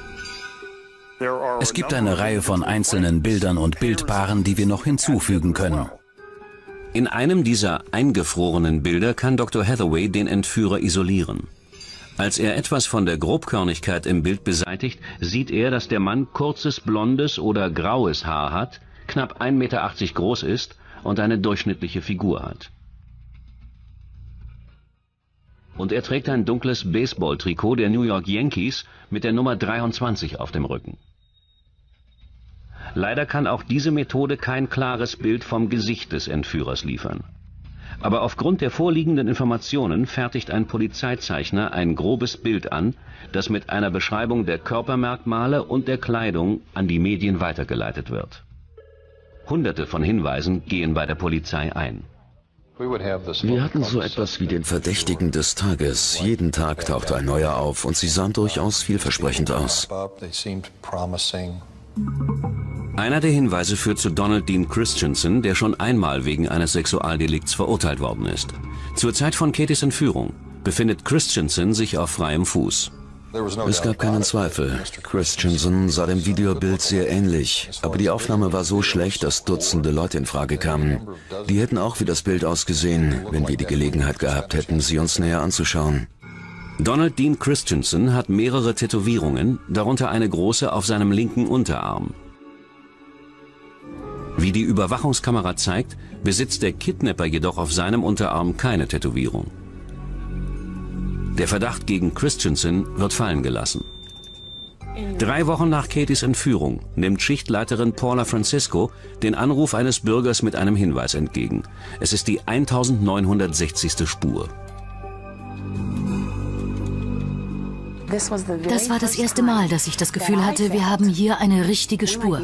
Es gibt eine Reihe von einzelnen Bildern und Bildpaaren, die wir noch hinzufügen können. In einem dieser eingefrorenen Bilder kann Dr. Hathaway den Entführer isolieren. Als er etwas von der Grobkörnigkeit im Bild beseitigt, sieht er, dass der Mann kurzes blondes oder graues Haar hat, knapp 1,80 Meter groß ist und eine durchschnittliche Figur hat. Und er trägt ein dunkles Baseball-Trikot der New York Yankees mit der Nummer 23 auf dem Rücken. Leider kann auch diese Methode kein klares Bild vom Gesicht des Entführers liefern. Aber aufgrund der vorliegenden Informationen fertigt ein Polizeizeichner ein grobes Bild an, das mit einer Beschreibung der Körpermerkmale und der Kleidung an die Medien weitergeleitet wird. Hunderte von Hinweisen gehen bei der Polizei ein. Wir hatten so etwas wie den Verdächtigen des Tages. Jeden Tag tauchte ein neuer auf und sie sahen durchaus vielversprechend aus. Einer der Hinweise führt zu Donald Dean Christensen, der schon einmal wegen eines Sexualdelikts verurteilt worden ist. Zur Zeit von Katys Entführung befindet Christensen sich auf freiem Fuß. Es gab keinen Zweifel. Christensen sah dem Videobild sehr ähnlich, aber die Aufnahme war so schlecht, dass Dutzende Leute in Frage kamen. Die hätten auch wie das Bild ausgesehen, wenn wir die Gelegenheit gehabt hätten, sie uns näher anzuschauen. Donald Dean Christensen hat mehrere Tätowierungen, darunter eine große auf seinem linken Unterarm. Wie die Überwachungskamera zeigt, besitzt der Kidnapper jedoch auf seinem Unterarm keine Tätowierung. Der Verdacht gegen Christensen wird fallen gelassen. Drei Wochen nach Katys Entführung nimmt Schichtleiterin Paula Francisco den Anruf eines Bürgers mit einem Hinweis entgegen. Es ist die 1960. Spur. Das war das erste Mal, dass ich das Gefühl hatte, wir haben hier eine richtige Spur.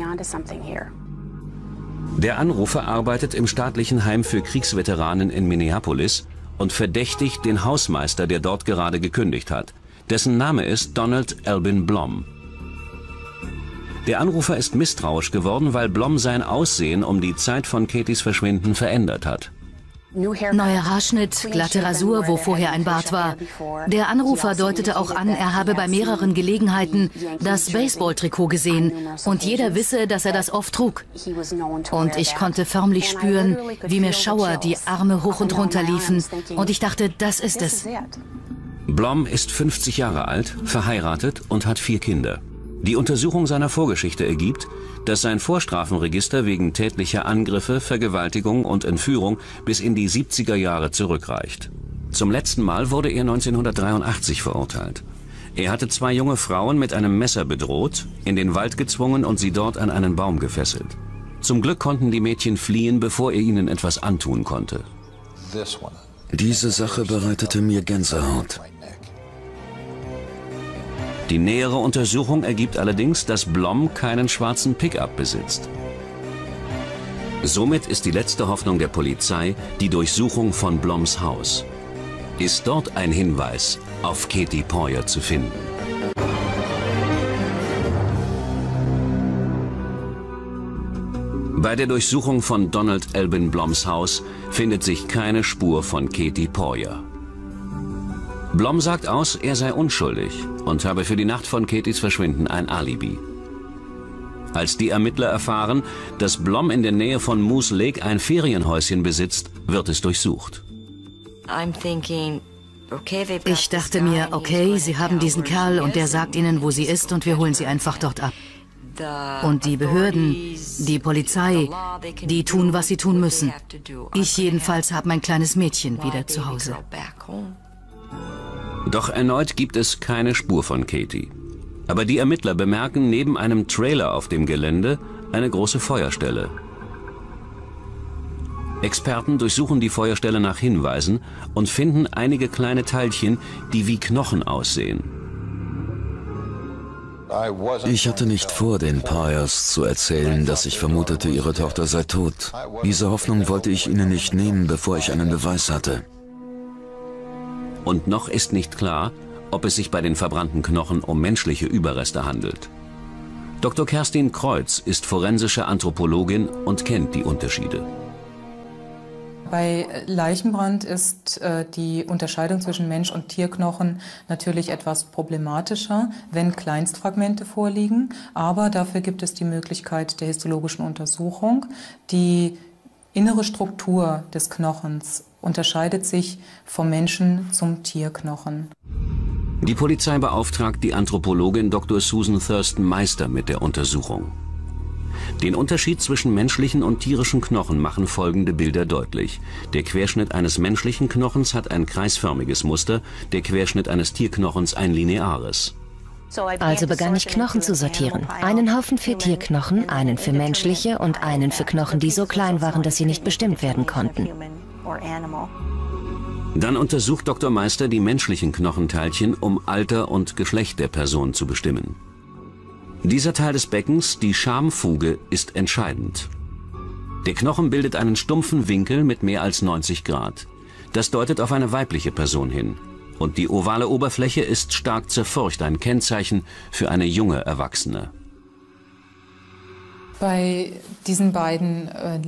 Der Anrufer arbeitet im staatlichen Heim für Kriegsveteranen in Minneapolis und verdächtigt den Hausmeister, der dort gerade gekündigt hat. Dessen Name ist Donald Albin Blom. Der Anrufer ist misstrauisch geworden, weil Blom sein Aussehen um die Zeit von Katys Verschwinden verändert hat. Neuer Haarschnitt, glatte Rasur, wo vorher ein Bart war. Der Anrufer deutete auch an, er habe bei mehreren Gelegenheiten das Baseballtrikot gesehen und jeder wisse, dass er das oft trug. Und ich konnte förmlich spüren, wie mir Schauer die Arme hoch und runter liefen und ich dachte, das ist es. Blom ist 50 Jahre alt, verheiratet und hat vier Kinder. Die Untersuchung seiner Vorgeschichte ergibt, dass sein Vorstrafenregister wegen tätlicher Angriffe, Vergewaltigung und Entführung bis in die 70er Jahre zurückreicht. Zum letzten Mal wurde er 1983 verurteilt. Er hatte zwei junge Frauen mit einem Messer bedroht, in den Wald gezwungen und sie dort an einen Baum gefesselt. Zum Glück konnten die Mädchen fliehen, bevor er ihnen etwas antun konnte. Diese Sache bereitete mir Gänsehaut. Die nähere Untersuchung ergibt allerdings, dass Blom keinen schwarzen Pickup besitzt. Somit ist die letzte Hoffnung der Polizei die Durchsuchung von Bloms Haus. Ist dort ein Hinweis auf Katie Poyer zu finden? Bei der Durchsuchung von Donald Elbin Bloms Haus findet sich keine Spur von Katie Poyer. Blom sagt aus, er sei unschuldig und habe für die Nacht von Katys Verschwinden ein Alibi. Als die Ermittler erfahren, dass Blom in der Nähe von Moose Lake ein Ferienhäuschen besitzt, wird es durchsucht. Ich dachte mir, okay, Sie haben diesen Kerl und der sagt Ihnen, wo sie ist und wir holen sie einfach dort ab. Und die Behörden, die Polizei, die tun, was sie tun müssen. Ich jedenfalls habe mein kleines Mädchen wieder zu Hause. Doch erneut gibt es keine Spur von Katie. Aber die Ermittler bemerken neben einem Trailer auf dem Gelände eine große Feuerstelle. Experten durchsuchen die Feuerstelle nach Hinweisen und finden einige kleine Teilchen, die wie Knochen aussehen. Ich hatte nicht vor, den Pyers zu erzählen, dass ich vermutete, ihre Tochter sei tot. Diese Hoffnung wollte ich ihnen nicht nehmen, bevor ich einen Beweis hatte. Und noch ist nicht klar, ob es sich bei den verbrannten Knochen um menschliche Überreste handelt. Dr. Kerstin Kreuz ist forensische Anthropologin und kennt die Unterschiede. Bei Leichenbrand ist äh, die Unterscheidung zwischen Mensch- und Tierknochen natürlich etwas problematischer, wenn Kleinstfragmente vorliegen. Aber dafür gibt es die Möglichkeit der histologischen Untersuchung, die innere Struktur des Knochens unterscheidet sich vom Menschen zum Tierknochen. Die Polizei beauftragt die Anthropologin Dr. Susan Thurston Meister mit der Untersuchung. Den Unterschied zwischen menschlichen und tierischen Knochen machen folgende Bilder deutlich. Der Querschnitt eines menschlichen Knochens hat ein kreisförmiges Muster, der Querschnitt eines Tierknochens ein lineares. Also begann ich Knochen zu sortieren. Einen Haufen für Tierknochen, einen für menschliche und einen für Knochen, die so klein waren, dass sie nicht bestimmt werden konnten. Dann untersucht Dr. Meister die menschlichen Knochenteilchen, um Alter und Geschlecht der Person zu bestimmen. Dieser Teil des Beckens, die Schamfuge, ist entscheidend. Der Knochen bildet einen stumpfen Winkel mit mehr als 90 Grad. Das deutet auf eine weibliche Person hin. Und die ovale Oberfläche ist stark zerfurcht, ein Kennzeichen für eine junge Erwachsene. Bei diesen beiden äh,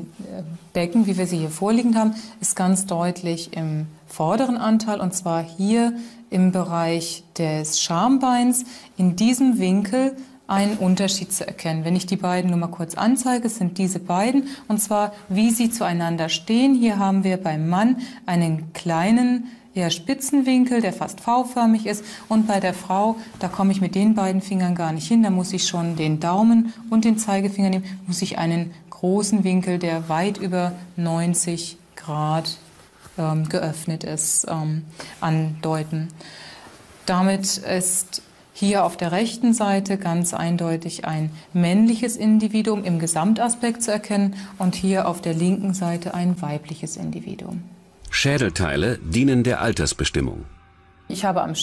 Becken, wie wir sie hier vorliegend haben, ist ganz deutlich im vorderen Anteil, und zwar hier im Bereich des Schambeins, in diesem Winkel ein Unterschied zu erkennen. Wenn ich die beiden nur mal kurz anzeige, sind diese beiden, und zwar wie sie zueinander stehen. Hier haben wir beim Mann einen kleinen eher spitzen Winkel, der fast V-förmig ist. Und bei der Frau, da komme ich mit den beiden Fingern gar nicht hin. Da muss ich schon den Daumen und den Zeigefinger nehmen, muss ich einen großen Winkel, der weit über 90 Grad ähm, geöffnet ist, ähm, andeuten. Damit ist hier auf der rechten Seite ganz eindeutig ein männliches Individuum im Gesamtaspekt zu erkennen und hier auf der linken Seite ein weibliches Individuum. Schädelteile dienen der Altersbestimmung. Ich habe am